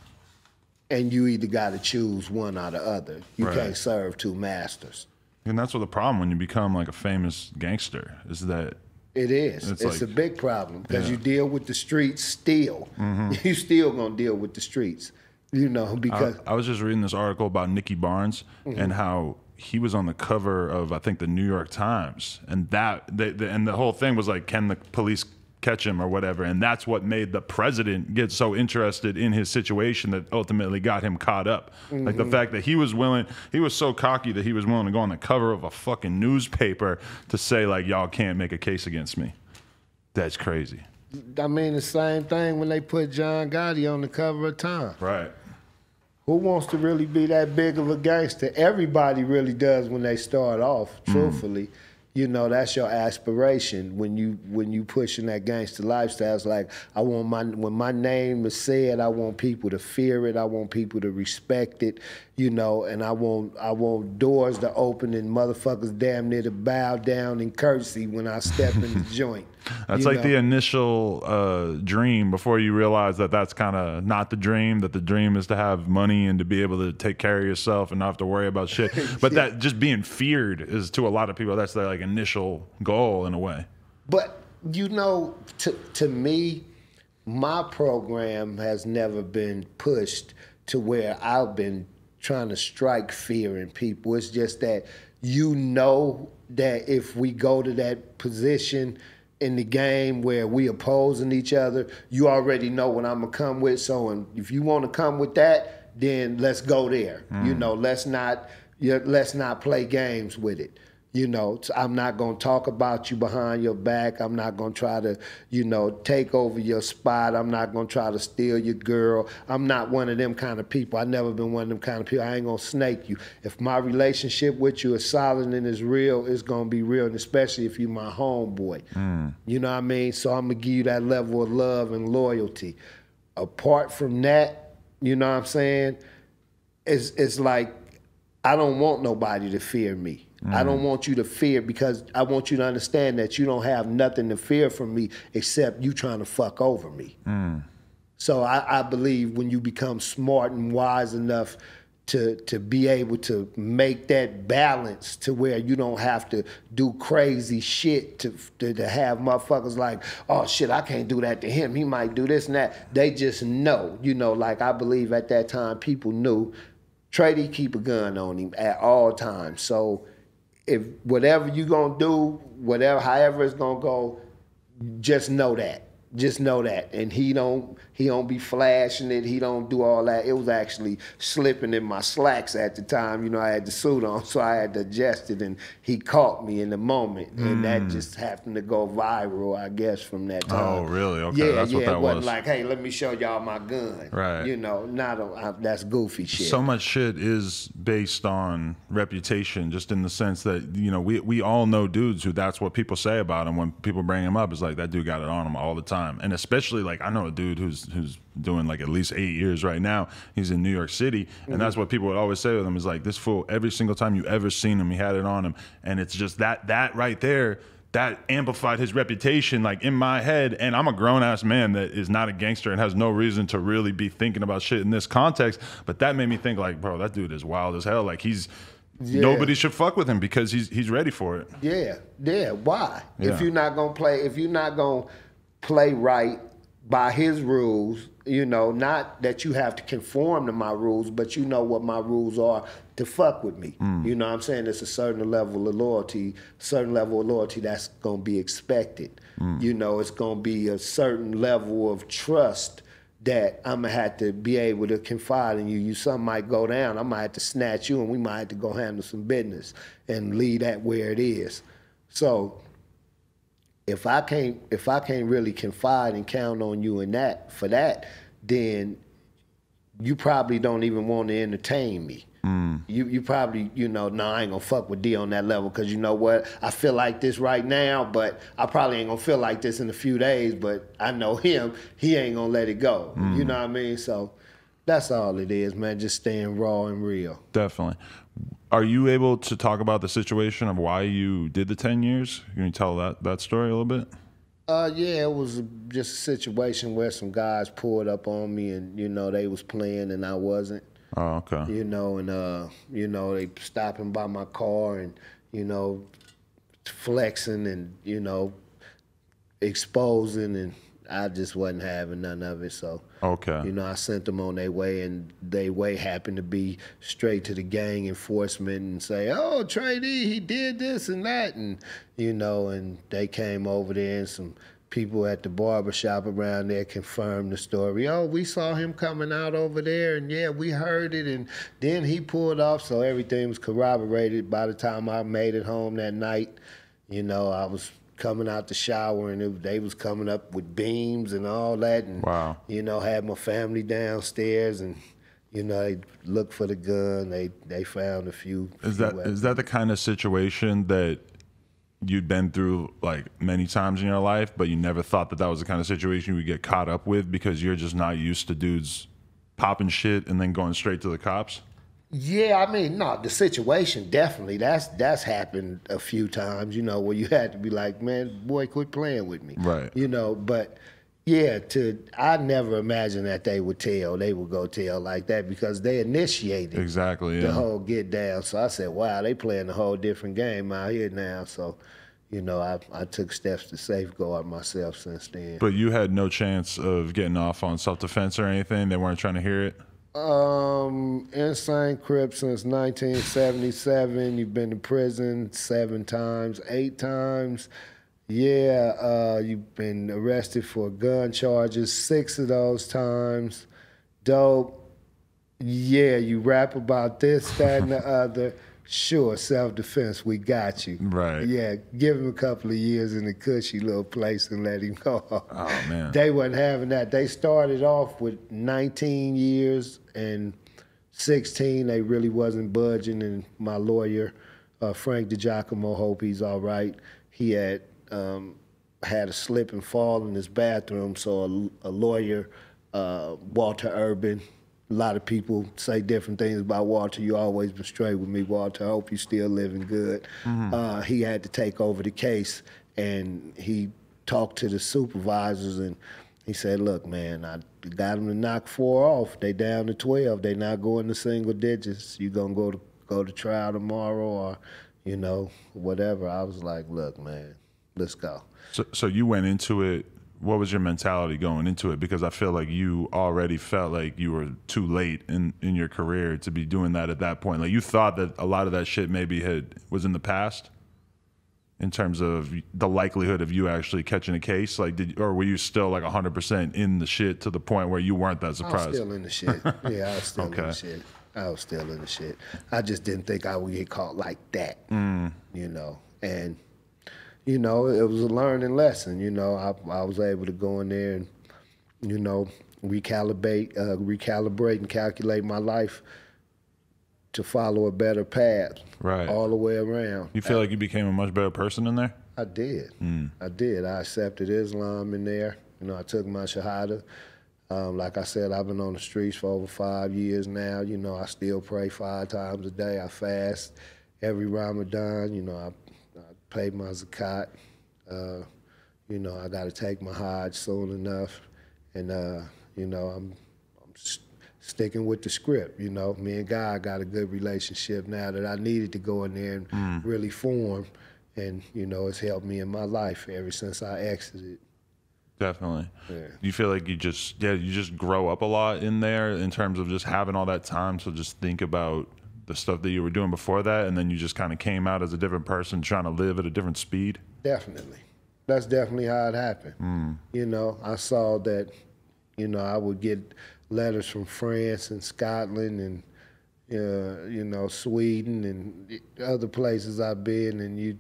S2: And you either got to choose one or the other. You
S1: Right.
S2: can't serve two masters.
S1: And that's what the problem when you become like a famous gangster is that
S2: It is.
S1: It's
S2: It's,
S1: like-
S2: a big problem because
S1: Yeah. Mm-hmm.
S2: you deal with the streets still. You still gonna deal with the streets, you know, because
S1: I was just reading this article about Nicky Barnes and how he was on the cover of I think the New York Times, and that the, the, and the whole thing was like, can the police catch him or whatever, and that's what made the president get so interested in his situation that ultimately got him caught up. Like the mm-hmm. fact that he was willing, he was so cocky that he was willing to go on the cover of a fucking newspaper to say like, y'all can't make a case against me. That's crazy.
S2: I mean the same thing when they put John Gotti on the cover of Time.
S1: Right.
S2: Who wants to really be that big of a gangster? Everybody really does when they start off. Mm. Truthfully, you know that's your aspiration when you when you pushing that gangster lifestyle. It's like I want my when my name is said, I want people to fear it. I want people to respect it. You know, and I want I want doors to open and motherfuckers damn near to bow down and curtsy when I step in the joint.
S1: That's
S2: you
S1: like the initial uh, dream before you realize that that's kind of not the dream. That the dream is to have money and to be able to take care of yourself and not have to worry about shit. But that just being feared is to a lot of people that's their like initial goal in a way.
S2: But you know, to to me, my program has never been pushed to where I've been trying to strike fear in people. It's just that you know that if we go to that position in the game where we opposing each other, you already know what I'm gonna come with. So, and if you want to come with that, then let's go there. You hmm. know, let's not yeah, let's not play games with it. You know, I'm not going to talk about you behind your back. I'm not going to try to, you know, take over your spot. I'm not going to try to steal your girl. I'm not one of them kind of people. I've never been one of them kind of people. I ain't going to snake you. If my relationship with you is solid and is real, it's going to be real, and especially if you're my homeboy. Mm. You know what I mean? So I'm going to give you that level of love and loyalty. Apart from that, you know what I'm saying? It's, it's like I don't want nobody to fear me. I don't mm. want you to fear because I want you to understand that you don't have nothing to fear from me except you trying to fuck over me. Mm. So I, I believe when you become smart and wise enough to to be able to make that balance to where you don't have to do crazy shit to, to to have motherfuckers like, oh shit, I can't do that to him. He might do this and that. They just know, you know. Like I believe at that time, people knew Tray Deee keep a gun on him at all times. So if whatever you're gonna do, whatever, however it's gonna go, just know that. Just know that. And he don't he don't be flashing it. He don't do all that. It was actually slipping in my slacks at the time. You know, I had the suit on, so I had to adjust it, and he caught me in the moment, and that
S1: Mm.
S2: just happened to go viral, I guess, from that time.
S1: Oh, really? Okay,
S2: yeah,
S1: that's
S2: yeah.
S1: what that
S2: it wasn't
S1: was.
S2: like, hey, let me show y'all my gun.
S1: Right.
S2: You know, not a, I, that's goofy shit.
S1: so much shit is based on reputation, just in the sense that you know we we all know dudes who that's what people say about him when people bring him up. Is like that dude got it on him all the time, and especially like I know a dude who's who's doing like at least eight years right now. He's in New York City, and mm-hmm. that's what people would always say with him is like this fool. Every single time you ever seen him, he had it on him, and it's just that that right there. That amplified his reputation, like in my head. And I'm a grown ass man that is not a gangster and has no reason to really be thinking about shit in this context. But that made me think, like, bro, that dude is wild as hell. Like he's nobody should fuck with him because he's he's ready for it.
S2: Yeah, yeah. Why?
S1: Yeah.
S2: If you're not gonna play, if you're not gonna play right by his rules, you know, not that you have to conform to my rules, but you know what my rules are to fuck with me. Mm. You know what I'm saying? It's a certain level of loyalty, certain level of loyalty that's gonna be expected. Mm. You know, it's gonna be a certain level of trust that I'm gonna have to be able to confide in you. You something might go down, I might have to snatch you and we might have to go handle some business and leave that where it is. So if I can't if I can't really confide and count on you in that for that, then you probably don't even want to entertain me. Mm. You you probably you know no I ain't gonna fuck with D on that level because you know what I feel like this right now, but I probably ain't gonna feel like this in a few days. But I know him, he ain't gonna let it go. You mm. know what I mean? So that's all it is, man. Just staying raw and real.
S1: Definitely. Are you able to talk about the situation of why you did the ten years? You can you tell that that story a little bit?
S2: Uh, yeah, it was just a situation where some guys pulled up on me, and you know they was playing and I wasn't.
S1: Oh, okay.
S2: You know, and uh, you know they stopping by my car and you know flexing and you know exposing, and I just wasn't having none of it. So
S1: Okay.
S2: you know, I sent them on their way, and they way happened to be straight to the gang enforcement and say, "Oh, Tray Deee, he did this and that," and you know, and they came over there, and some people at the barber shop around there confirmed the story. Oh, we saw him coming out over there, and yeah, we heard it, and then he pulled off, so everything was corroborated. By the time I made it home that night, you know, I was coming out the shower and it, they was coming up with beams and all that and
S1: Wow.
S2: you know had my family downstairs and you know they looked for the gun they they found a few
S1: Is
S2: few
S1: that
S2: weapons.
S1: is that the kind of situation that you'd been through like many times in your life, but you never thought that that was the kind of situation you would get caught up with because you're just not used to dudes popping shit and then going straight to the cops?
S2: Yeah, I mean, no, the situation definitely that's that's happened a few times, you know, where you had to be like, man, boy, quit playing with me,
S1: Right.
S2: You know, but yeah, to I never imagined that they would tell, they would go tell like that because they initiated
S1: Exactly.
S2: the
S1: Yeah.
S2: whole get down. So I said, wow, they playing a whole different game out here now. So, you know, I I took steps to safeguard myself since then.
S1: But you had no chance of getting off on self defense or anything. They weren't trying to hear it.
S2: Um, insane crip since 1977. You've been to prison seven times, eight times. Yeah, uh, you've been arrested for gun charges six of those times. Dope. Yeah, you rap about this, that, and the other. Sure, self defense, we got you.
S1: Right.
S2: Yeah, give him a couple of years in the cushy little place and let him go.
S1: Oh man.
S2: They wasn't having that. They started off with 19 years and 16. They really wasn't budging. And my lawyer, uh, Frank DiGiacomo, hope he's all right. He had um, had a slip and fall in his bathroom. So a, a lawyer, uh, Walter Urban, a lot of people say different things about Walter. You always been straight with me, Walter. I hope you still living good. Uh, he had to take over the case, and he talked to the supervisors, and he said, "Look, man, I got them to knock four off. They down to twelve. They not going to single digits. You gonna go to go to trial tomorrow, or you know whatever." I was like, "Look, man, let's go."
S1: So, so you went into it. What was your mentality going into it? Because I feel like you already felt like you were too late in, in your career to be doing that at that point. Like you thought that a lot of that shit maybe had was in the past in terms of the likelihood of you actually catching a case? Like, did or were you still like 100% in the shit to the point where you weren't that surprised?
S2: I was still in the shit. Yeah, I was still okay. in the shit. I was still in the shit. I just didn't think I would get caught like that, mm. you know. And you know, it was a learning lesson. You know, I, I was able to go in there and, you know, recalibrate, uh, recalibrate and calculate my life to follow a better path.
S1: Right.
S2: All the way around.
S1: You feel I, like you became a much better person in there?
S2: I did. Mm. I did. I accepted Islam in there. You know, I took my Shahada. Um, like I said, I've been on the streets for over five years now. You know, I still pray five times a day. I fast every Ramadan. You know, I, I pay my zakat. Uh, you know, I got to take my Hajj soon enough. And, uh, you know, I'm, I'm sticking with the script. You know, me and God got a good relationship now that I needed to go in there and mm. really form, and you know, it's helped me in my life ever since I exited.
S1: Definitely. Yeah. You feel like you just yeah you just grow up a lot in there in terms of just having all that time to just think about the stuff that you were doing before that, and then you just kind of came out as a different person trying to live at a different speed.
S2: Definitely. That's definitely how it happened. Mm. You know, I saw that, you know, I would get letters from France and Scotland and uh, you know Sweden and other places I've been, and you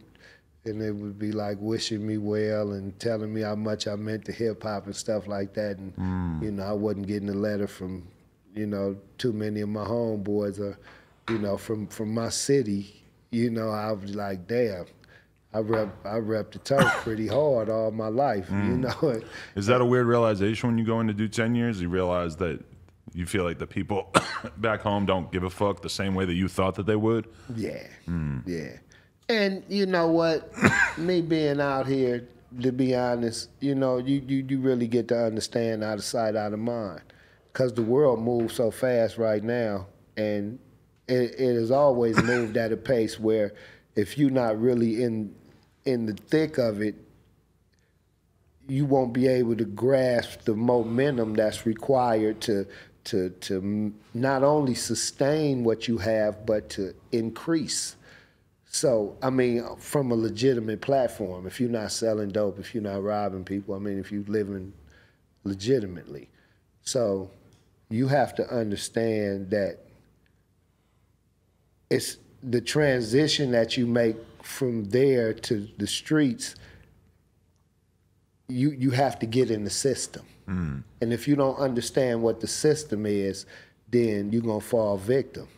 S2: and it would be like wishing me well and telling me how much I meant to hip hop and stuff like that. And mm. you know, I wasn't getting a letter from you know too many of my homeboys or you know from from my city. You know, I was like, damn. I rep I rep the turf pretty hard all my life. Mm. You know.
S1: Is that a weird realization when you go in to do ten years? You realize that you feel like the people back home don't give a fuck the same way that you thought that they would.
S2: Yeah. Mm. Yeah. And you know what? Me being out here, to be honest, you know, you, you, you really get to understand out of sight, out of mind. Because the world moves so fast right now, and it, it has always moved at a pace where if you're not really in in the thick of it, you won't be able to grasp the momentum that's required to to to not only sustain what you have, but to increase. So, I mean, from a legitimate platform, if you're not selling dope, if you're not robbing people, I mean, if you're living legitimately. So, you have to understand that it's the transition that you make from there to the streets, you you have to get in the system. Mm. And if you don't understand what the system is, then you're gonna fall victim.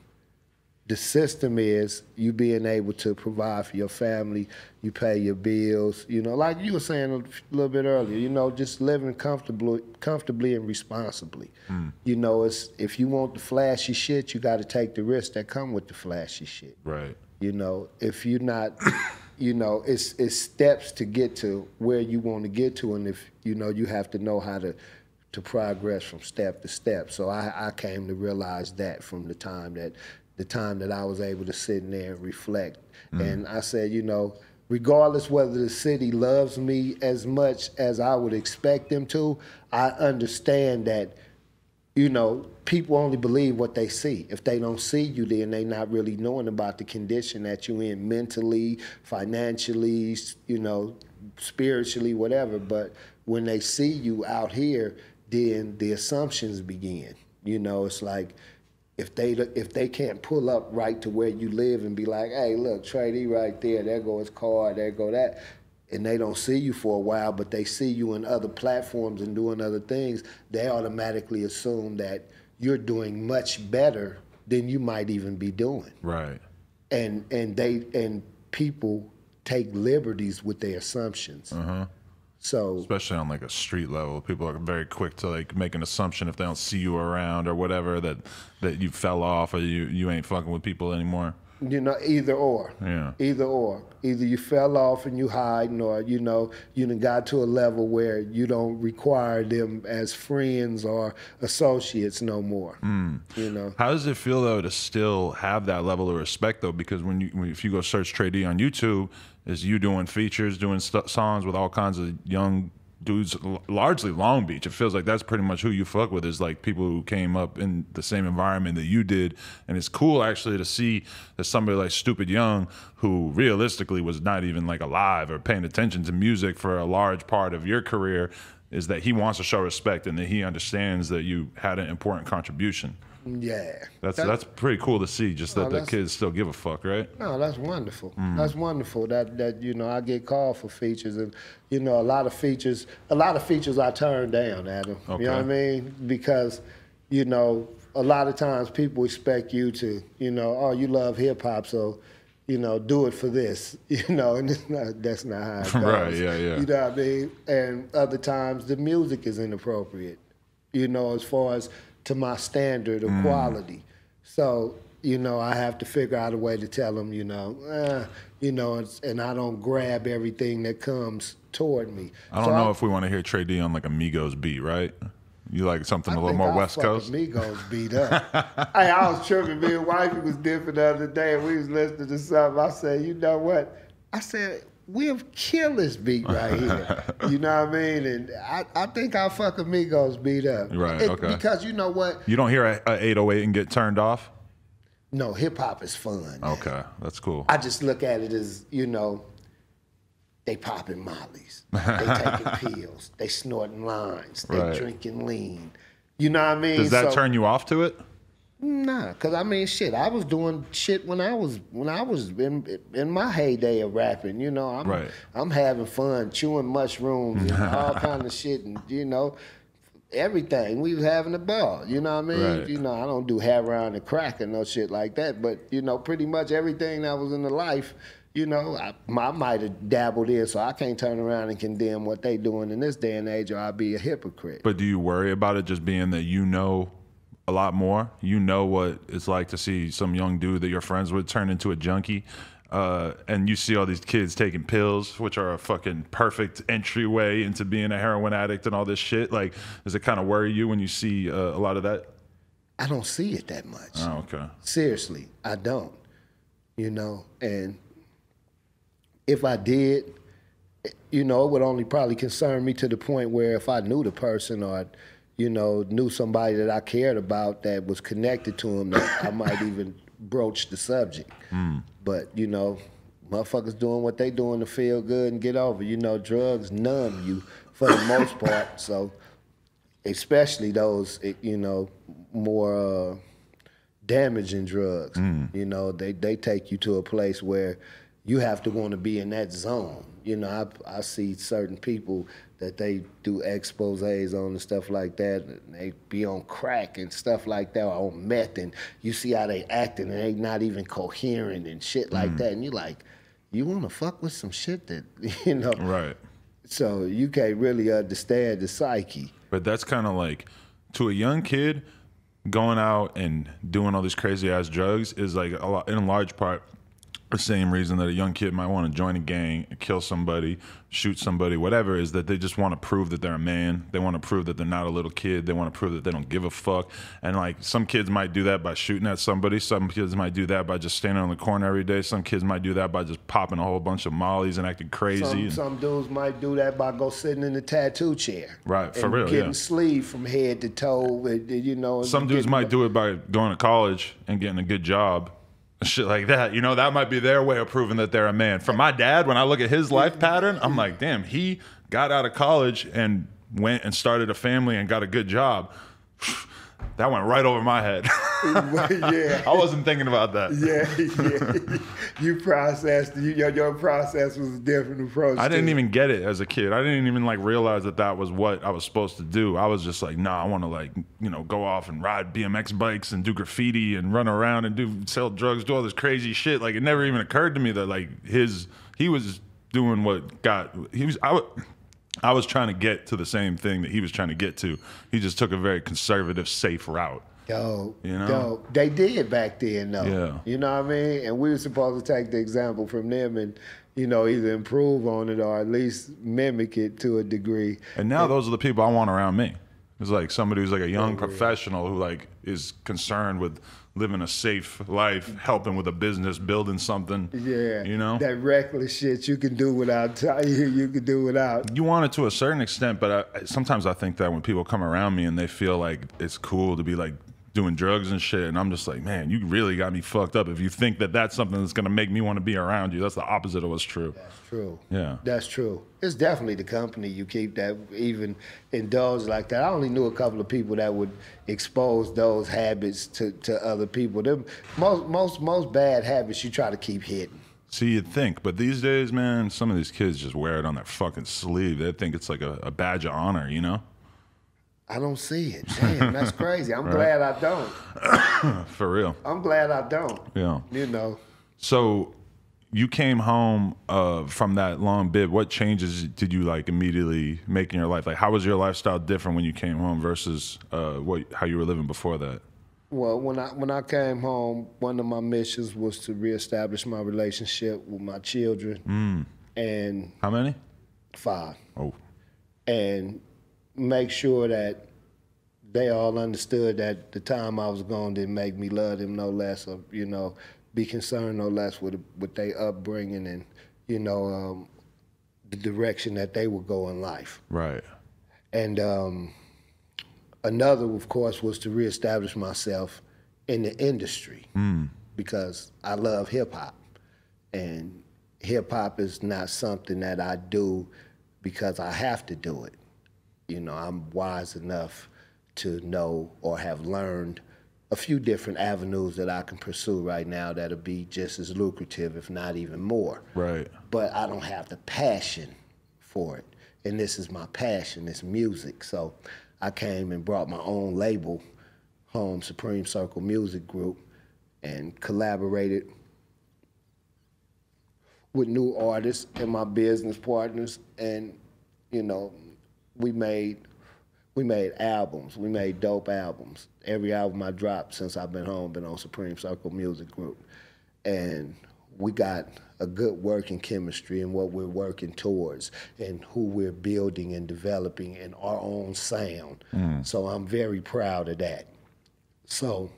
S2: The system is you being able to provide for your family, you pay your bills, you know, like you were saying a little bit earlier, you know, just living comfortably comfortably and responsibly. Mm. You know, it's if you want the flashy shit, you gotta take the risks that come with the flashy shit.
S1: Right.
S2: You know, if you're not, you know, it's it's steps to get to where you want to get to, and if you know, you have to know how to to progress from step to step. So I, I came to realize that from the time that the time that I was able to sit in there and reflect, mm. and I said, you know, regardless whether the city loves me as much as I would expect them to, I understand that you know, people only believe what they see. If they don't see you, then they're not really knowing about the condition that you're in mentally, financially, you know, spiritually, whatever. But when they see you out here, then the assumptions begin. You know, it's like if they if they can't pull up right to where you live and be like, hey, look, Tray right there, there go his car, there go that and they don't see you for a while, but they see you in other platforms and doing other things, they automatically assume that you're doing much better than you might even be doing.
S1: Right.
S2: And and they and people take liberties with their assumptions. Uh-huh. So
S1: especially on like a street level, people are very quick to like make an assumption if they don't see you around or whatever that that you fell off or you you ain't fucking with people anymore.
S2: You know, either or.
S1: Yeah.
S2: Either or. Either you fell off and you hiding, or you know, you done got to a level where you don't require them as friends or associates no more.
S1: Mm.
S2: You know.
S1: How does it feel though to still have that level of respect though? Because when you if you go search Tray Deee on YouTube, is you doing features, doing st- songs with all kinds of young dudes, largely Long Beach. It feels like that's pretty much who you fuck with is like people who came up in the same environment that you did, and it's cool actually to see that somebody like Stupid Young, who realistically was not even like alive or paying attention to music for a large part of your career, is that he wants to show respect and that he understands that you had an important contribution.
S2: Yeah.
S1: That's
S2: That-
S1: that's pretty cool to see. Just that the kids still give a fuck, right?
S2: No, that's wonderful.
S1: Mm.
S2: That's wonderful. That that you know I get called for features, and you know a lot of features. A lot of features I turn down, Adam. Okay. You know what I mean? Because you know a lot of times people expect you to, you know, oh you love hip hop, so you know do it for this, you know, and it's not, that's not how it goes.
S1: Right, yeah, yeah.
S2: You know what I mean? And other times the music is inappropriate, you know, as far as to my standard
S1: Mm.
S2: of quality. So, you know, I have to figure out a way to tell them, you know, eh, you know, it's, and I don't grab everything that comes toward me.
S1: I don't
S2: So
S1: know if we want to hear Tray Deee on like a Migos beat, right? You like something
S2: I
S1: a little more
S2: I'll
S1: West Coast?
S2: a Migos beat up. hey, I was tripping. Me and wifey was different the other day, and we was listening to something. I said, you know what? I said, we'll kill this beat right here. you know what I mean? And I, I think I'll fuck a Migos beat up.
S1: Right,
S2: It-
S1: okay.
S2: Because you know what?
S1: You don't hear a, a 808 and get turned off?
S2: No, hip hop is fun.
S1: Okay, that's cool.
S2: I just look at it as, you know, they popping mollies, they taking pills, they snorting lines, they
S1: Right.
S2: drinking lean. You know what I mean?
S1: Does that
S2: So-
S1: turn you off to it?
S2: Nah, cause I mean, shit. I was doing shit when I was when I was in in my heyday of rapping. You know, I'm
S1: Right.
S2: I'm having fun, chewing mushrooms and all kind of shit, and you know, everything. We was having a ball. You know what I mean?
S1: Right.
S2: You know, I don't do heroin and crack and no shit like that. But you know, pretty much everything that was in the life. You know, I, I might have dabbled in, so I can't turn around and condemn what they doing in this day and age, or I'd be a hypocrite.
S1: But do you worry about it just being that you know a lot more? You know what it's like to see some young dude that you're friends with turn into a junkie. Uh, and you see all these kids taking pills, which are a fucking perfect entryway into being a heroin addict and all this shit. Like, does it kind of worry you when you see uh, a lot of that?
S2: I don't see it that much.
S1: Oh, okay.
S2: Seriously, I don't. You know, and if I did, you know, it would only probably concern me to the point where if I knew the person or, you know, knew somebody that I cared about that was connected to him, that I might even broach the subject. But you know, motherfuckers doing what they doing to feel good and get over. You know, drugs numb you for the most part. So, especially those, you know, more. Uh, damaging drugs. You know, they, they take you to a place where you have to want to be in that zone. You know, I, I see certain people that they do exposes on and stuff like that. And they be on crack and stuff like that, or on meth, and you see how they acting, and they not even coherent and shit like mm. that. And you like, you want to fuck with some shit that you know.
S1: Right.
S2: So you can't really understand the psyche.
S1: But that's kind of like to a young kid going out and doing all these crazy ass drugs is like a lot, in large part the same reason that a young kid might want to join a gang, kill somebody, shoot somebody, whatever, is that they just want to prove that they're a man. They want to prove that they're not a little kid. They want to prove that they don't give a fuck. And like some kids might do that by shooting at somebody. Some kids might do that by just standing on the corner every day. Some kids might do that by just popping a whole bunch of mollies and acting crazy.
S2: Some,
S1: And-
S2: some dudes might do that by go sitting in the tattoo chair.
S1: Right, for
S2: and
S1: real,
S2: Getting
S1: yeah.
S2: sleeve from head to toe, you know.
S1: Some dudes might do it by going to college and getting a good job, shit like that. You know, that might be their way of proving that they're a man. For my dad, when I look at his mm-hmm. life pattern, I'm mm-hmm. like, damn, he got out of college and went and started a family and got a good job. That went right over my head.
S2: yeah.
S1: I wasn't thinking about that.
S2: Yeah, yeah. you processed. You, your, your process was a different approach.
S1: I didn't
S2: to it.
S1: even get it as a kid. I didn't even like realize that that was what I was supposed to do. I was just like, nah, I want to like, you know, go off and ride BMX bikes and do graffiti and run around and do sell drugs, do all this crazy shit. Like it never even occurred to me that like his he was doing what got he was I, wa- I was trying to get to the same thing that he was trying to get to. He just took a very conservative, safe route.
S2: Yo,
S1: You know?
S2: yo, they did back then, though.
S1: Yeah.
S2: You know what I mean? And we were supposed to take the example from them and, you know, either improve on it or at least mimic it to a degree.
S1: And now those are the people I want around me. It's like somebody who's like a young oh, professional who like is concerned with living a safe life, helping with a business, building something.
S2: Yeah.
S1: You know?
S2: That reckless shit you can do without, you, you can do without.
S1: you want it to a certain extent, but I, sometimes I think that when people come around me and they feel like it's cool to be like doing drugs and shit, and I'm just like, man, you really got me fucked up. If you think that that's something that's gonna make me want to be around you, that's the opposite of what's true.
S2: That's true.
S1: Yeah.
S2: That's true. It's definitely the company you keep that even indulge like that. I only knew a couple of people that would expose those habits to, to other people. Them most most most bad habits you try to keep hidden.
S1: See, you'd think, but these days, man, some of these kids just wear it on their fucking sleeve. They think it's like a, a badge of honor, you know?
S2: I don't see it. Damn, that's crazy. I'm glad I don't.
S1: For real.
S2: I'm glad I don't.
S1: Yeah.
S2: You know.
S1: So you came home uh, from that long bid. What changes did you like immediately make in your life? Like, how was your lifestyle different when you came home versus uh, what how you were living before that?
S2: Well, when I when I came home, one of my missions was to reestablish my relationship with my children and
S1: How many?
S2: five.
S1: Oh,
S2: and make sure that they all understood that the time I was gone didn't make me love them no less, or you know, be concerned no less with with their upbringing and you know um, the direction that they would go in life.
S1: right.
S2: And um, another, of course, was to reestablish myself in the industry because I love hip hop, and hip hop is not something that I do because I have to do it. You know, I'm wise enough to know or have learned a few different avenues that I can pursue right now that'll be just as lucrative, if not even more
S1: Right.
S2: but I don't have the passion for it. And this is my passion, it's music. So I came and brought my own label, Home Supreme Circle Music Group, and collaborated with new artists and my business partners. And, you know, we made we made albums. We made dope albums. Every album I dropped since I've been home been on Supreme Circle Music Group. And we got a good working chemistry and what we're working towards and who we're building and developing in our own sound. Mm. So I'm very proud of that. So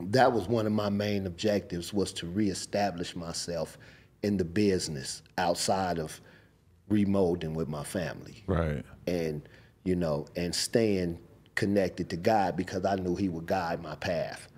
S2: that was one of my main objectives was to reestablish myself in the business outside of remolding with my family
S1: Right.
S2: and you know and staying connected to god because i knew he would guide my path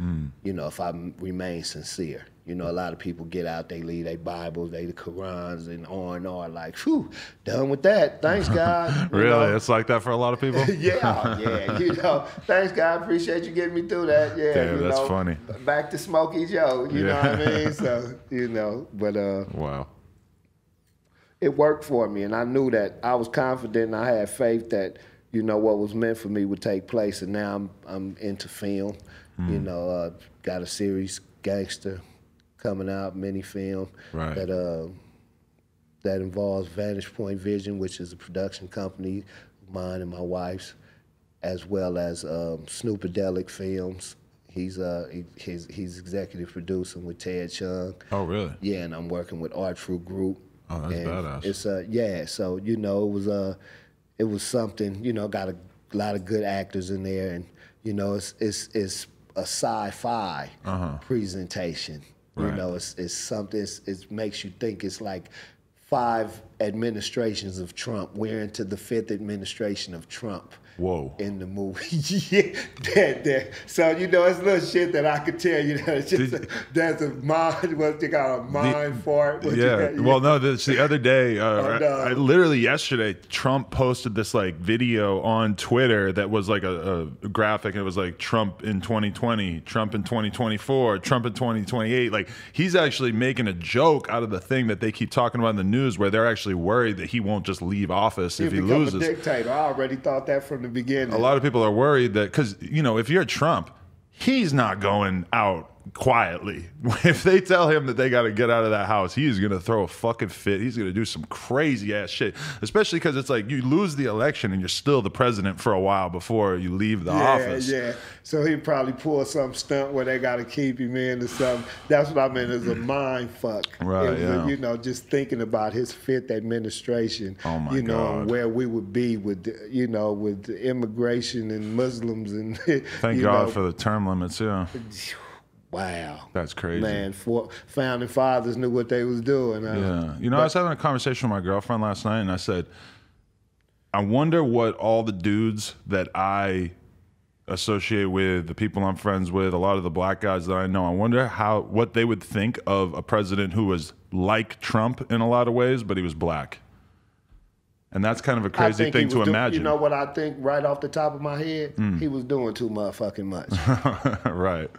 S2: you know if I remain sincere you know a lot of people get out they leave their bibles they the qurans and on and on like whew done with that thanks god
S1: Really?
S2: know?
S1: It's like that for a lot of people?
S2: yeah, yeah, you know. Thanks, God. Appreciate you getting me through that. Yeah,
S1: Damn, that's
S2: know,
S1: funny.
S2: Back to Smokey Joe. You know what I mean? So you know, but uh,
S1: wow.
S2: It worked for me, and I knew that I was confident. and I had faith that you know what was meant for me would take place, and now I'm I'm into film.
S1: Hmm.
S2: You know, uh, got a series, Gangster, coming out, mini film
S1: Right.
S2: that uh, that involves Vantage Point Vision, which is a production company of mine and my wife's, as well as um, Snoopadelic Films. He's uh he, he's, he's executive producing with Ted Chung.
S1: Oh, really?
S2: Yeah, and I'm working with Art Fruit Group.
S1: Oh, that's
S2: And
S1: badass.
S2: It's uh yeah, so you know it was uh it was something you know got a lot of good actors in there, and you know it's it's it's a sci-fi presentation. You
S1: Uh-huh. Right.
S2: know, it's it's something. It's, it makes you think. It's like five administrations of Trump. We're into the fifth administration of Trump
S1: Whoa.
S2: in the movie. yeah, that, that. So you know, it's little shit that I could tell you that it's just
S1: Did-
S2: a, that's a mind. What you got a mind fart? What you
S1: yeah. Well, no, this, the other day, uh,
S2: Oh, no.
S1: I, literally yesterday, Trump posted this like video on Twitter that was like a, a graphic. And it was like Trump in 2020, Trump in 2024, Trump in 2028. Like he's actually making a joke out of the thing that they keep talking about in the news, where they're actually worried that he won't just leave office if he
S2: He'll
S1: loses.
S2: a dictator. I already thought that from the beginning.
S1: a lot of people are worried that because you know if you're Trump, he's not going out quietly. If they tell him that they got to get out of that house, he's going to throw a fucking fit. He's going to do some crazy ass shit, especially because it's like you lose the election and you're still the president for a while before you leave the
S2: yeah,
S1: office.
S2: Yeah, So he probably pull some stunt where they got to keep him in or something. That's what I mean. It's a mm. mind fuck.
S1: Right.
S2: Was,
S1: yeah.
S2: You know, just thinking about his fifth administration.
S1: Oh my
S2: You know,
S1: God.
S2: where we would be with you know with immigration and Muslims and.
S1: Thank
S2: you
S1: God
S2: know,
S1: for the term limits. Yeah,
S2: Wow.
S1: that's crazy.
S2: Man, for, founding fathers knew what they was doing. huh?
S1: Yeah. You know, I was having a conversation with my girlfriend last night and I said, I wonder what all the dudes that I associate with, the people I'm friends with, a lot of the black guys that I know, I wonder how what they would think of a president who was like Trump in a lot of ways, but he was black. And that's kind of a crazy thing to imagine.
S2: You know what I think right off the top of my head? Hmm. He was doing too motherfucking much.
S1: right.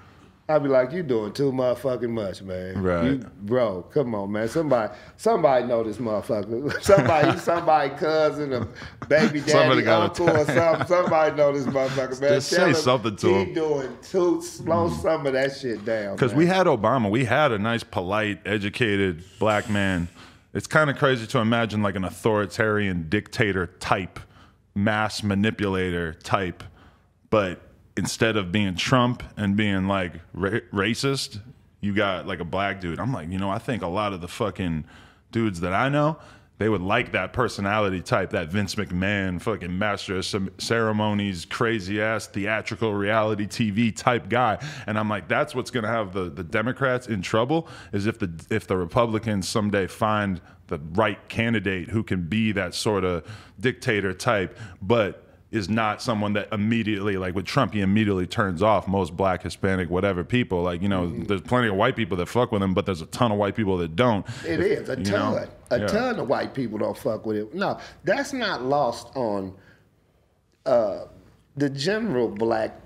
S2: I'd be like, you doing too motherfucking much, man.
S1: Right.
S2: You, bro, come on, man. Somebody somebody know this motherfucker. Somebody, somebody cousin or baby daddy, uncle or something. Somebody know this motherfucker, man.
S1: Just
S2: Tell
S1: say
S2: him
S1: something to
S2: he
S1: him. Mm.
S2: doing too slow some of that shit down.
S1: Because we had Obama, we had a nice, polite, educated black man. It's kind of crazy to imagine like an authoritarian dictator type, mass manipulator type, but instead of being Trump and being like ra- racist, you got like a black dude. I'm like, you know, I think a lot of the fucking dudes that I know, they would like that personality type, that Vince McMahon, fucking master of ceremonies, crazy ass theatrical reality TV type guy. And I'm like, that's what's gonna have the, the Democrats in trouble is if the if the Republicans someday find the right candidate who can be that sort of dictator type, but is not someone that immediately like with Trump he immediately turns off most black Hispanic whatever people like you know
S2: Mm-hmm.
S1: there's plenty of white people that fuck with him but there's a ton of white people that don't
S2: It
S1: If-
S2: is a ton.
S1: know?
S2: A
S1: Yeah.
S2: ton of white people don't fuck with it. No, that's not lost on uh, the general black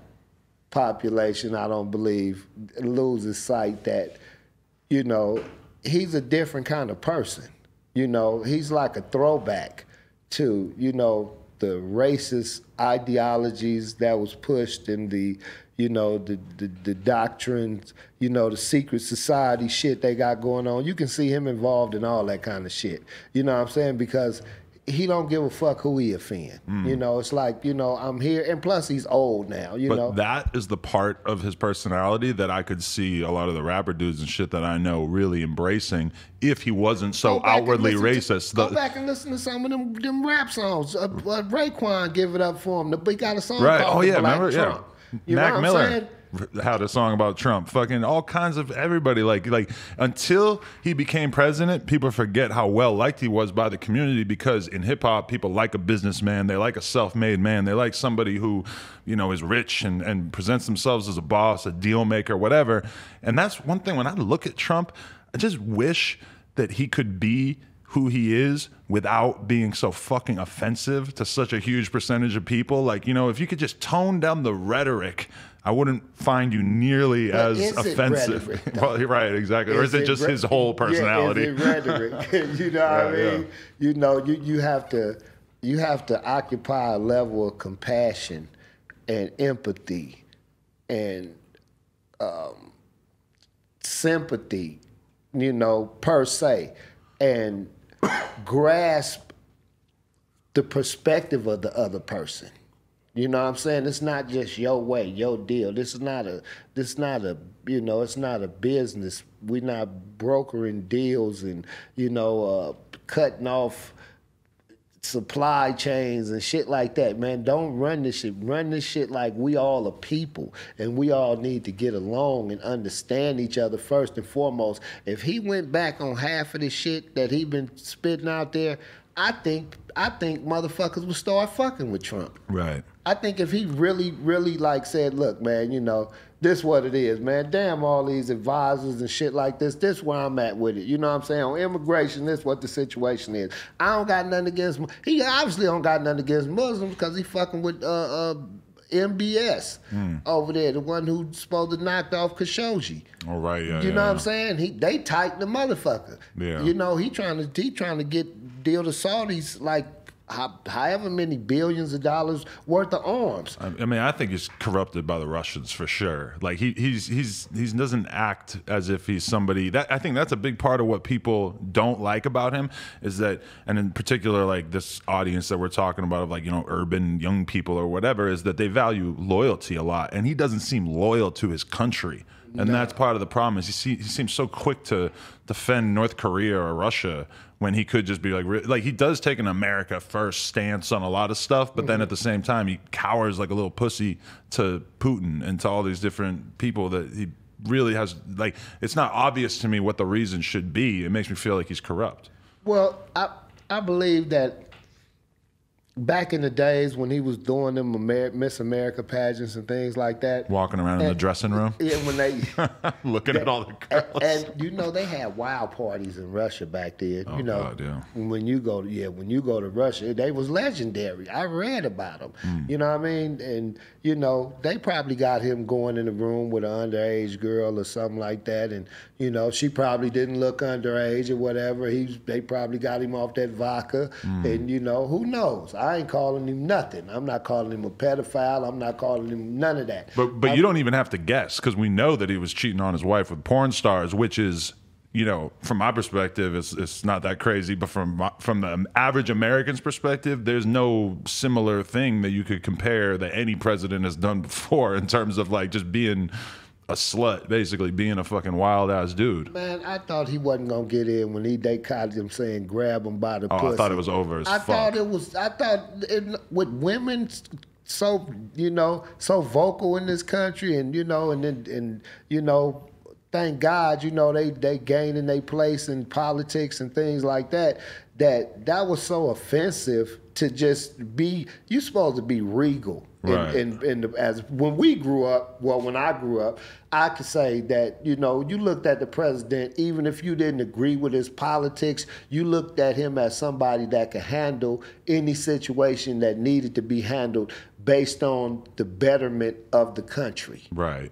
S2: population. I don't believe loses sight that you know he's a different kind of person. You know, he's like a throwback to you know the racist ideologies that was pushed in the you know the, the the doctrines you know the secret society shit they got going on. You can see him involved in all that kind of shit. You know what i'm saying? Because he don't give a fuck who he offend you know it's like you know i'm here and plus he's old now you
S1: but
S2: know
S1: that is the part of his personality that I could see a lot of the rapper dudes and shit that I know really embracing if he wasn't so
S2: Go back and
S1: outwardly
S2: listen to-
S1: racist.
S2: go
S1: The-
S2: back and listen to some of them them rap songs. Uh, uh, Raekwon give it up for him. The, he got a song
S1: Right.
S2: called
S1: Oh yeah, remember?
S2: Trump.
S1: Yeah.
S2: You
S1: Mac Miller
S2: saying?
S1: Had a song about Trump. Fucking all kinds of everybody. Like like until he became president, people forget how well liked he was by the community because in hip hop, people like a businessman. They like a self-made man. They like somebody who, you know, is rich and, and presents themselves as a boss, a deal maker, whatever. And that's one thing when I look at Trump, I just wish that he could be who he is without being so fucking offensive to such a huge percentage of people. Like, you know, if you could just tone down the rhetoric, I wouldn't find you nearly
S2: But
S1: as
S2: is it
S1: offensive.
S2: rhetoric,
S1: well, you're right, exactly. or is it just
S2: re-
S1: his whole personality?
S2: Yeah, is it rhetoric? you know what I mean?
S1: yeah.
S2: You know, you, you have to you have to occupy a level of compassion and empathy and um, sympathy, you know, per se, and grasp the perspective of the other person. You know what I'm saying? It's not just your way, your deal. This is not a this is not a you know, it's not a business. We're not brokering deals and, you know, uh, cutting off supply chains and shit like that, man. Don't run this shit. Run this shit like we all are people and we all need to get along and understand each other first and foremost. If he went back on half of the shit that he been spitting out there, I think I think motherfuckers would start fucking with Trump.
S1: right.
S2: I think if he really, really like said, look, man, you know, this what it is, man. Damn all these advisors and shit like this. This where I'm at with it. You know what I'm saying? On immigration, this what the situation is. I don't got nothing against him. he obviously don't got nothing against Muslims because he fucking with uh, uh MBS over there, the one who supposed to knocked off Khashoggi.
S1: All right, yeah.
S2: You
S1: yeah,
S2: know what. I'm saying? He they tight the motherfucker.
S1: Yeah.
S2: You know, he trying to he trying to get deal to Saudis like however many billions of dollars worth of arms.
S1: I mean, I think he's corrupted by the Russians for sure. Like he he's he's he doesn't act as if he's somebody that I think that's a big part of what people don't like about him is that, and in particular, like this audience that we're talking about of like you know urban young people or whatever, is that they value loyalty a lot, and he doesn't seem loyal to his country. And that's part of the problem is he, he seems so quick to defend North Korea or Russia when he could just be like, like he does take an America first stance on a lot of stuff, but then mm-hmm. at the same time he cowers like a little pussy to Putin and to all these different people that he really has like. It's not obvious to me what the reason should be. It makes me feel like he's corrupt.
S2: Well, I I believe that back in the days when he was doing them Amer- Miss America pageants and things like that,
S1: Walking around in the dressing room,
S2: yeah, when they
S1: looking at all the girls.
S2: and you know they had wild parties in Russia back then.
S1: Oh,
S2: you know,
S1: God, yeah.
S2: when you go to yeah, when you go to Russia, they was legendary. I read about them.
S1: Hmm.
S2: You know what I mean? And you know they probably got him going in the room with an underage girl or something like that, and you know she probably didn't look underage or whatever. He they probably got him off that vodka,
S1: Hmm.
S2: and you know who knows? I ain't calling him nothing. I'm not calling him a pedophile. I'm not calling him none of that.
S1: But but you don't even have to guess because we know that he was cheating on his wife with porn stars, which is you know from my perspective it's it's not that crazy, but from my, from the average American's perspective, there's no similar thing that you could compare that any president has done before in terms of like just being a slut, basically being a fucking wild ass dude.
S2: Man, I thought he wasn't gonna get in when he they caught him saying grab him by the
S1: Oh,
S2: pussy.
S1: I thought it was over as
S2: I
S1: fuck.
S2: thought it was. I thought it, with women so you know so vocal in this country, and you know, and then and you know, thank God, you know, they they gaining their place in politics and things like that. That that was so offensive to just be. You supposed to be regal. In-
S1: Right.
S2: in, in the, as when we grew up, well, when I grew up, I could say that you know you looked at the president, even if you didn't agree with his politics, you looked at him as somebody that could handle any situation that needed to be handled based on the betterment of the country.
S1: Right.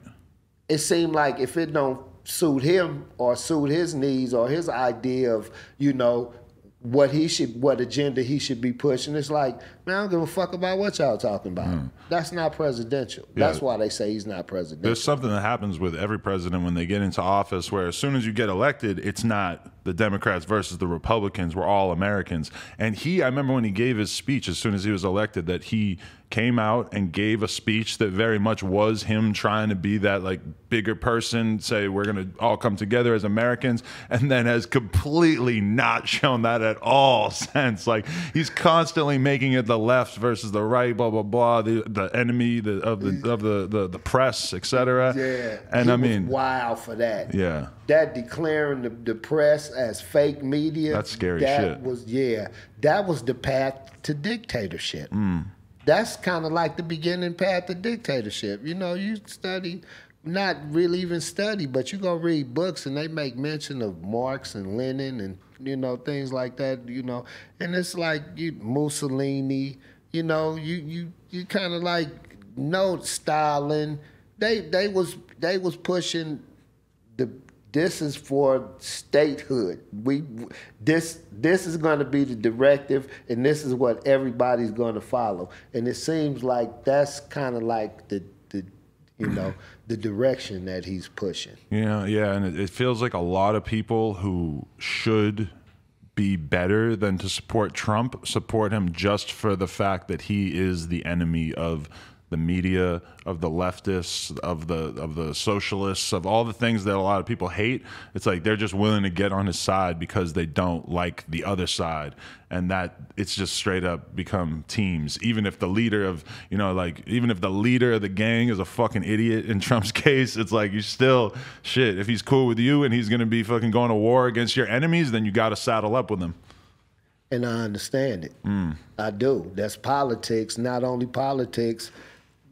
S2: It seemed like if it don't suit him or suit his needs or his idea of you know what he should what agenda he should be pushing it's like man i don't give a fuck about what y'all talking about mm. that's not presidential that's why they say he's not president.
S1: There's something that happens with every president when they get into office where as soon as you get elected, it's not the Democrats versus the Republicans. We're all Americans. And he, I remember when he gave his speech as soon as he was elected, that he came out and gave a speech that very much was him trying to be that like bigger person, say we're gonna all come together as Americans, and then has completely not shown that at all since. Like he's constantly making it the left versus the right, blah blah blah, the the enemy the, of the of the the, the press, etc.
S2: yeah
S1: and
S2: he
S1: I mean,
S2: wild for that
S1: yeah.
S2: that declaring the, the press as fake media
S1: That's scary
S2: that
S1: shit.
S2: was yeah that was the path to dictatorship
S1: Mm.
S2: that's kind of like the beginning path to dictatorship you know you study not really even study but you go read books and they make mention of marx and lenin and you know things like that you know and it's like you mussolini you know you you you kind of like know stalin they they was they was pushing the this is for statehood. We this this is going to be the directive, and this is what everybody's going to follow. And it seems like that's kind of like the you know the direction that he's pushing.
S1: Yeah, yeah, and it, it feels like a lot of people who should be better than to support Trump support him just for the fact that he is the enemy of the media, of the leftists, of the of the socialists, of all the things that a lot of people hate. It's like they're just willing to get on his side because they don't like the other side, and that it's just straight up become teams. Even if the leader of you know like even if the leader of the gang is a fucking idiot in Trump's case, it's like you still shit. If he's cool with you and he's gonna be fucking going to war against your enemies, then you got to saddle up with him.
S2: And I understand it. Mm. I do. That's politics. Not only politics.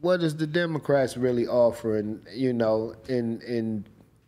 S2: What is the Democrats really offering? You know, in in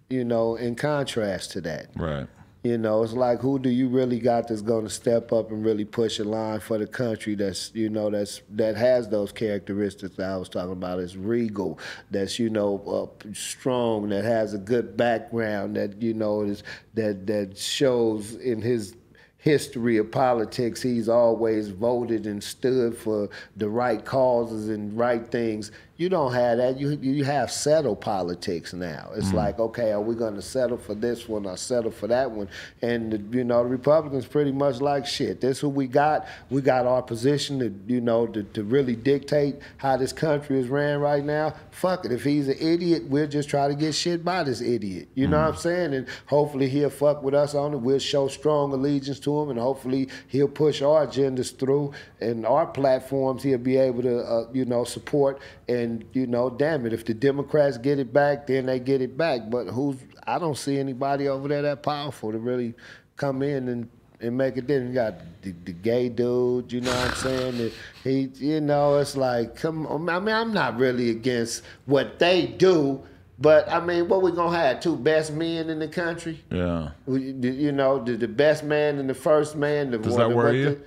S2: you know, in contrast to that.
S1: Right.
S2: You know, it's like who do you really got that's going to step up and really push a line for the country that's you know that's that has those characteristics that I was talking about. Is regal, that's you know uh, strong, that has a good background, that you know is that that shows in his history of politics, he's always voted and stood for the right causes and right things. You don't have that. You you have settled politics now. It's mm. like, okay, are we going to settle for this one or settle for that one? And the, you know, the Republicans pretty much like shit. This who we got. We got our position to you know to, to really dictate how this country is ran right now. Fuck it. If he's an idiot, we'll just try to get shit by this idiot. You mm. know what I'm saying? And hopefully he'll fuck with us on it. We'll show strong allegiance to him, and hopefully he'll push our agendas through and our platforms. He'll be able to uh, you know support and you know, damn it, if the Democrats get it back, then they get it back. But who's I don't see anybody over there that powerful to really come in and and make it. Then you got the, the, gay dude, you know what I'm saying? The, he, you know, it's like, come on. I mean, I'm not really against what they do, but I mean, what we gonna have? Two best men in the country?
S1: Yeah.
S2: You know, the, the best man and the first man. The
S1: Does that worry you?
S2: The,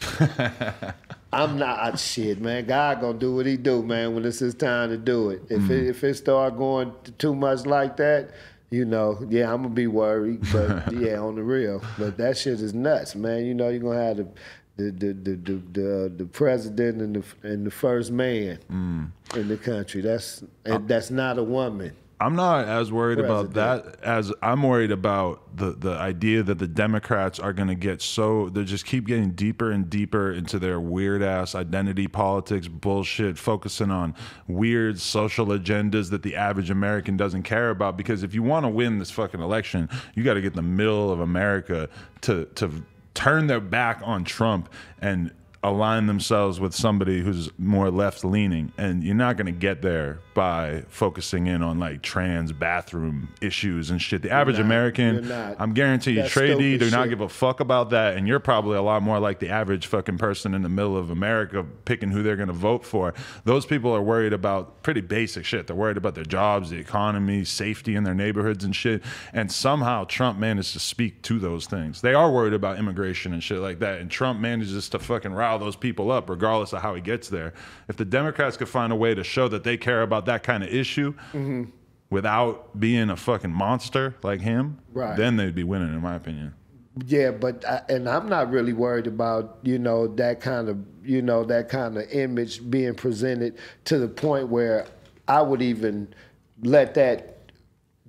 S2: I'm not shit, man. God gonna do what He do, man. When it's His time to do it. If mm. it, if it start going too much like that, you know, yeah, I'm gonna be worried. But yeah, on the real. But that shit is nuts, man. You know, you're gonna have the the the the the, the, the president and the and the first man mm. in the country. That's and that's not a woman.
S1: I'm not as worried about that as I'm worried about the the idea that the Democrats are going to get so they just keep getting deeper and deeper into their weird ass identity politics bullshit, focusing on weird social agendas that the average American doesn't care about. Because if you want to win this fucking election, you got to get the middle of America to to turn their back on Trump and align themselves with somebody who's more left leaning and you're not going to get there by focusing in on like trans bathroom issues and shit. The average not, american i'm guarantee you Tray Deee do not give a fuck about that and you're probably a lot more like the average fucking person in the middle of america picking who they're going to vote for. Those people are worried about pretty basic shit. They're worried about their jobs the economy safety in their neighborhoods and shit and somehow trump managed to speak to those things. They are worried about immigration and shit like that and trump manages to fucking rile those people up, regardless of how he gets there. If the Democrats could find a way to show that they care about that kind of issue mm-hmm. without being a fucking monster like him, right. then they'd be winning, in my opinion.
S2: Yeah, but I, and I'm not really worried about you know that kind of you know that kind of image being presented to the point where I would even let that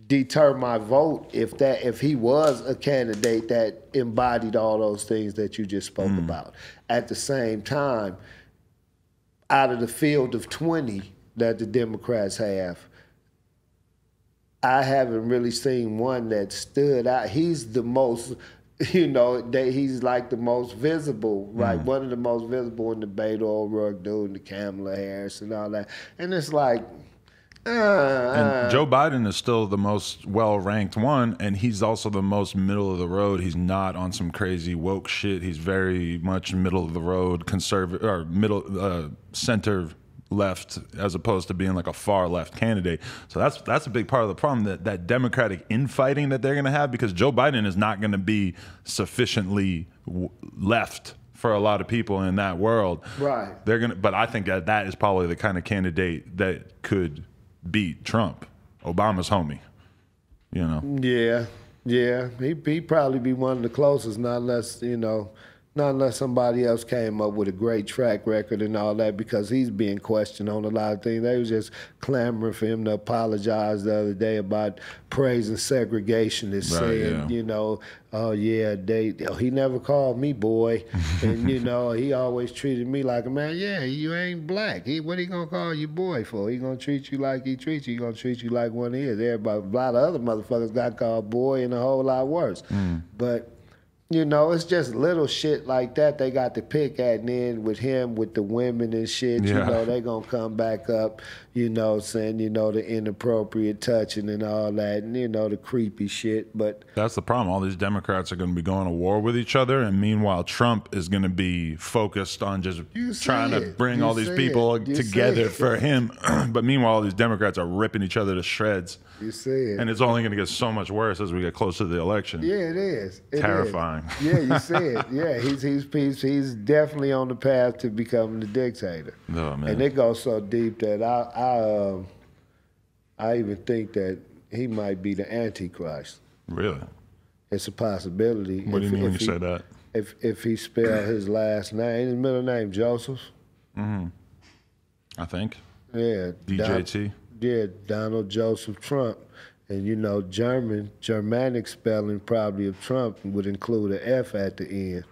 S2: deter my vote if that if he was a candidate that embodied all those things that you just spoke mm. about. At the same time, out of the field of 20 that the Democrats have, I haven't really seen one that stood out. He's the most, you know, that he's like the most visible, right? Mm. One of the most visible in the Beto O'Rourke dude, and the Kamala Harris and all that. And it's like,
S1: and Joe Biden is still the most well ranked one, and he's also the most middle of the road. He's not on some crazy woke shit. He's very much middle of the road, conservative or middle uh, center left as opposed to being like a far left candidate. So that's that's a big part of the problem that that democratic infighting that they're going to have because Joe Biden is not going to be sufficiently w- left for a lot of people in that world.
S2: Right.
S1: They're going to but I think that that is probably the kind of candidate that could beat Trump, Obama's homie. You know.
S2: Yeah, yeah. He he probably be one of the closest, not unless you know, not unless somebody else came up with a great track record and all that, because he's being questioned on a lot of things. They was just clamoring for him to apologize the other day about praising segregationists, right, saying, yeah. you know, oh yeah, they oh, he never called me boy, and you know he always treated me like a man. Yeah, you ain't black. He what he gonna call you boy for? He gonna treat you like he treats you. He gonna treat you like one is. Everybody, a lot of other motherfuckers got called boy and a whole lot worse. Mm. But you know, it's just little shit like that they got to pick at. And then with him, with the women and shit, yeah. you know, they gonna come back up, you know, saying, you know, the inappropriate touching and all that, and you know, the creepy shit. But
S1: that's the problem. All these Democrats are gonna be going to war with each other, and meanwhile, Trump is gonna be focused on just trying it. to bring
S2: you
S1: all these people together for him. but meanwhile, all these Democrats are ripping each other to shreds.
S2: You see it.
S1: And it's only gonna get so much worse as we get closer to the election.
S2: Yeah, it is. It
S1: Terrifying. Is.
S2: Yeah, you see it. Yeah, he's he's he's he's definitely on the path to becoming the dictator.
S1: Oh, man.
S2: And it goes so deep that I I um, I even think that he might be the antichrist.
S1: Really?
S2: it's a possibility.
S1: What do you mean when you
S2: he-
S1: say that?
S2: If if he spelled his last name, his middle name Joseph.
S1: I think
S2: Yeah. Don-
S1: DJT.
S2: yeah, Donald Joseph Trump. And you know, German, Germanic spelling probably of Trump would include an F at the end.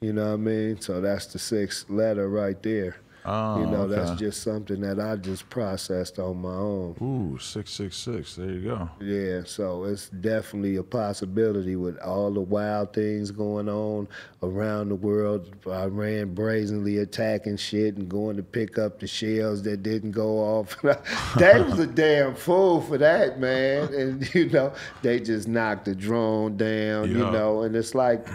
S2: You know what I mean? So that's the sixth letter right there.
S1: Oh,
S2: you know, that's just something that I just processed on my own.
S1: Ooh, six six six. There you go.
S2: Yeah, so it's definitely a possibility with all the wild things going on around the world. Iran brazenly attacking shit and going to pick up the shells that didn't go off. they was a damn fool for that, man. And you know, they just knocked the drone down. You know, and it's like,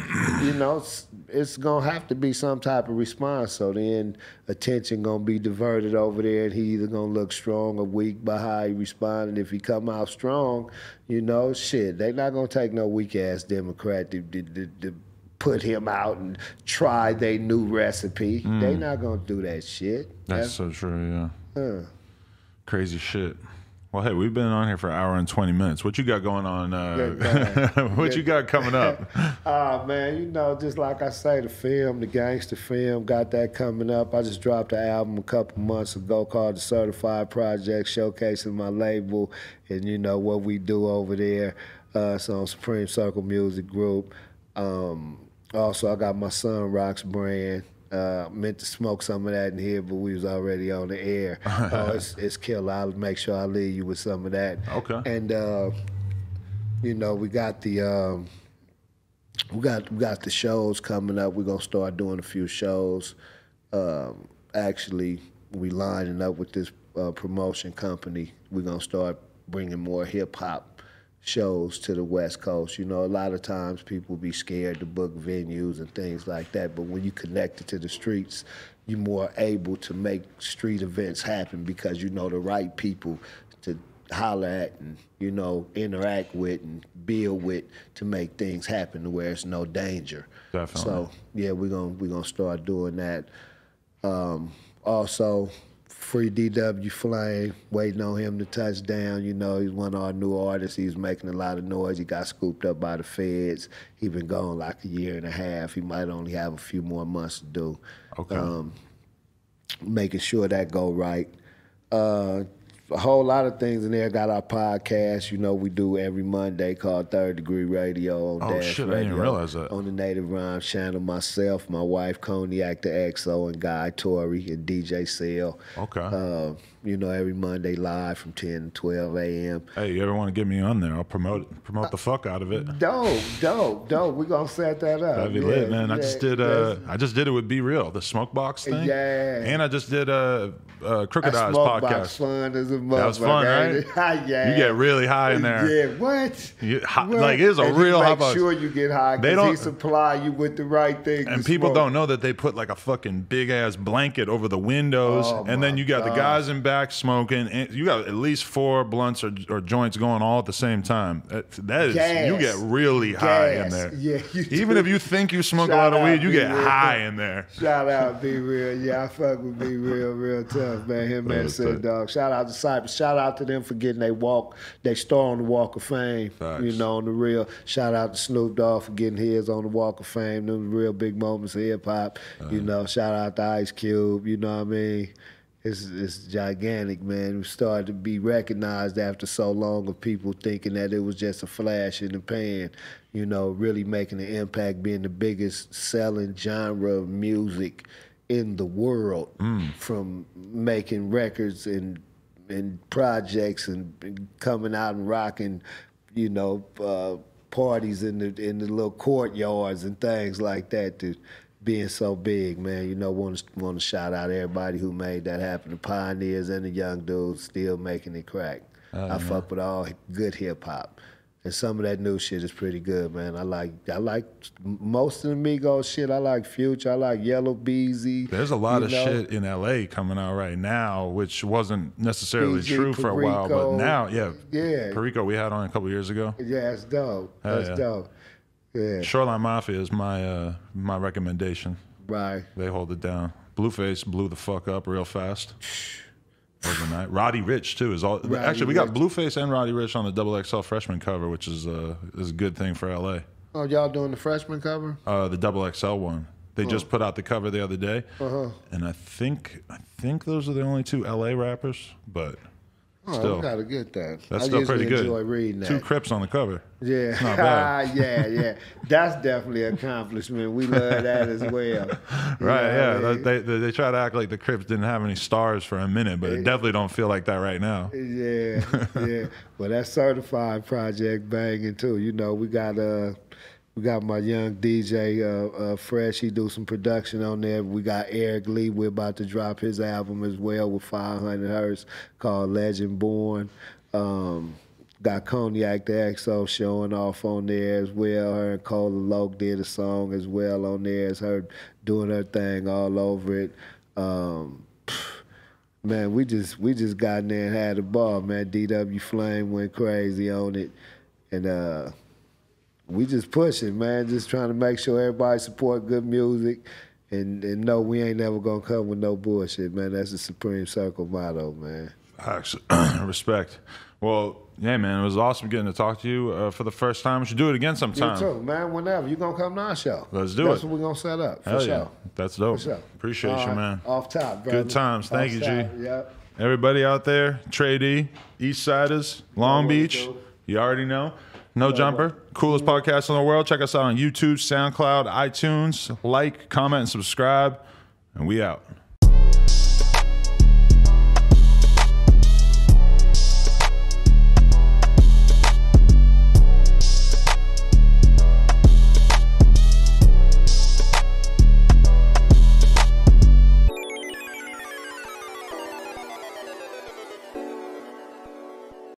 S2: you know, it's, gonna have to be some type of response. So then attention gonna be diverted over there, and he either gonna look strong or weak by how he responded. If he come out strong, you know, shit, they not gonna take no weak ass Democrat to, to, to, to put him out and try their new recipe. They mm. not gonna do that shit.
S1: That's so true. Yeah.
S2: Huh.
S1: Crazy shit. Well, hey, we've been on here for an hour and twenty minutes. What you got going on? Uh, what you got coming up?
S2: Ah man, you know, just like I say, the film, the gangster film, got that coming up. I just dropped an album a couple months ago called The Certified Project, showcasing my label and you know what we do over there. Uh, it's on Supreme Circle Music Group. Um, also, I got my Son Rocks brand. Uh, meant to smoke some of that in here, but we was already on the air. oh, it's, it's killer. I'll make sure I leave you with some of that.
S1: Okay.
S2: And uh, you know, we got the um, we got we got the shows coming up. We're gonna start doing a few shows. Um, actually, we lining up with this uh, promotion company. We're gonna start bringing more hip hop shows to the West Coast. You know, a lot of times people be scared to book venues and things like that, but when you connect it to the streets, you're more able to make street events happen because you know the right people to holler at and you know interact with and build with to make things happen to where it's no danger.
S1: Definitely.
S2: So yeah, we're gonna we're gonna start doing that. Um, also, free DW Flame, waiting on him to touch down. You know, he's one of our new artists. He's making a lot of noise. He got scooped up by the feds. He been gone like a year and a half. He might only have a few more months to do.
S1: Okay.
S2: Um, making sure that go right. Uh, a whole lot of things in there. Got our podcast, you know, we do every Monday called Third Degree Radio on
S1: Oh,
S2: Dash
S1: shit, I didn't realize that.
S2: On the Native Rhymes channel, myself, my wife, Cognac the XO, and Guy Tori and DJ Cell.
S1: Okay.
S2: Uh, you know, every Monday live from 10 to 12 a.m.
S1: hey, you ever want to get me on there? I'll promote promote the fuck out of it.
S2: Dope, dope, dope. We're going to set that up.
S1: That'd be
S2: Yeah,
S1: lit, man. I just did. Uh, I just did it with B-Real, the smoke box thing.
S2: Yeah.
S1: And I just did uh, uh, Crooked Eyes podcast.
S2: box fun as a
S1: That was fun, right?
S2: yeah.
S1: You get really high in there.
S2: Yeah, what?
S1: You- hot-
S2: What?
S1: like, it's a
S2: And
S1: real
S2: make
S1: hot box.
S2: sure you get high
S1: They don't-
S2: supply you with the right thing.
S1: And people
S2: smoke.
S1: don't know that they put like a fucking big ass blanket over the windows,
S2: Oh,
S1: and then you got the guys in back smoking. And you got at least four blunts or, or joints going all at the same time. That, that is
S2: Gas.
S1: you get really high in there.
S2: Yeah,
S1: Even
S2: do.
S1: if you think you smoke
S2: Shout
S1: a lot of weed, you get
S2: Real.
S1: high in there.
S2: Shout out, B-Real. Yeah, I fuck with B-Real, real tough, man. Him and
S1: said.
S2: Dog. Shout out to Cypress. Shout out to them for getting they walk, they star on the Walk of Fame.
S1: Facts.
S2: You know, on the real. Shout out to Snoop Dogg for getting his on the Walk of Fame. Them real big moments of hip hop. You uh-huh. know, shout out to Ice Cube. You know what I mean? It's, it's gigantic, man. We started to be recognized after so long of people thinking that it was just a flash in the pan. You know, really making an impact, being the biggest selling genre of music in the world, from making records and and projects and, and coming out and rocking, you know, uh, parties in the in the little courtyards and things like that. To being so big, man. You know, want to want to shout out everybody who made that happen. The pioneers and the young dudes still making it crack. Oh, I fuck with all good hip hop. And some of that new shit is pretty good, man. I like I like most of the Migos shit. I like Future. I like Yella Beezy.
S1: There's a lot of
S2: know?
S1: shit in LA coming out right now, which wasn't necessarily
S2: BG,
S1: true for a while, but now, yeah,
S2: Yeah.
S1: Perico we had on a couple years ago.
S2: Yeah, it's dope.
S1: Hell
S2: That's
S1: yeah.
S2: dope. Yeah,
S1: Shoreline Mafia is my uh, my recommendation.
S2: right.
S1: They hold it down. Blueface blew the fuck up real fast. was a night. Roddy Ricch too is all.
S2: Roddy
S1: actually, we got. Blueface and Roddy Ricch on the double XL freshman cover, which is uh, is a good thing for LA.
S2: Oh, y'all doing the freshman cover?
S1: Uh, the double XL one. They just put out the cover the other day,
S2: Uh-huh.
S1: and I think I think those are the only two LA rappers, but
S2: Oh,
S1: still,
S2: gotta get that.
S1: that's
S2: I
S1: still pretty good.
S2: Enjoy reading that.
S1: Two Crips on the cover.
S2: Yeah,
S1: not bad.
S2: yeah, yeah. That's definitely an accomplishment. We love that as well.
S1: Right, yeah.
S2: I mean?
S1: They, they they try to act like the Crips didn't have any stars for a minute, but it definitely don't feel like that right now.
S2: Yeah, yeah. Well, that certified project banging too. You know, we got uh, we got my young DJ uh, uh, Fresh. He do some production on there. We got Eric Lee. We're about to drop his album as well with 500 Hertz called Legend Born. Um, got Cognac the XO showing off on there as well. Her and Cola Loke did a song as well on there. It's her doing her thing all over it. Um, Man, we just we just got in there and had a ball, man. DW Flame went crazy on it, and uh, we just pushing, man. Just trying to make sure everybody support good music, and and know we ain't never gonna come with no bullshit, man. That's the Supreme Circle motto, man.
S1: Actually, respect. Well, yeah, man, it was awesome getting to talk to you uh, for the first time. We should do it again
S2: You
S1: sometime.
S2: too, man. Whenever you gonna come to our show,
S1: Let's do
S2: That's
S1: it.
S2: That's what we're gonna set up for
S1: Hell
S2: sure.
S1: yeah, that's dope.
S2: For sure.
S1: Appreciate
S2: All
S1: you,
S2: right,
S1: man.
S2: Off top, brother.
S1: Good times. Thank you, G.
S2: Yep.
S1: Everybody out there, Tray Deee, East Siders, Long Beach. You already know. No jumper, coolest podcast in the world. Check us out on YouTube, SoundCloud, iTunes. Like, comment, and subscribe. And we out.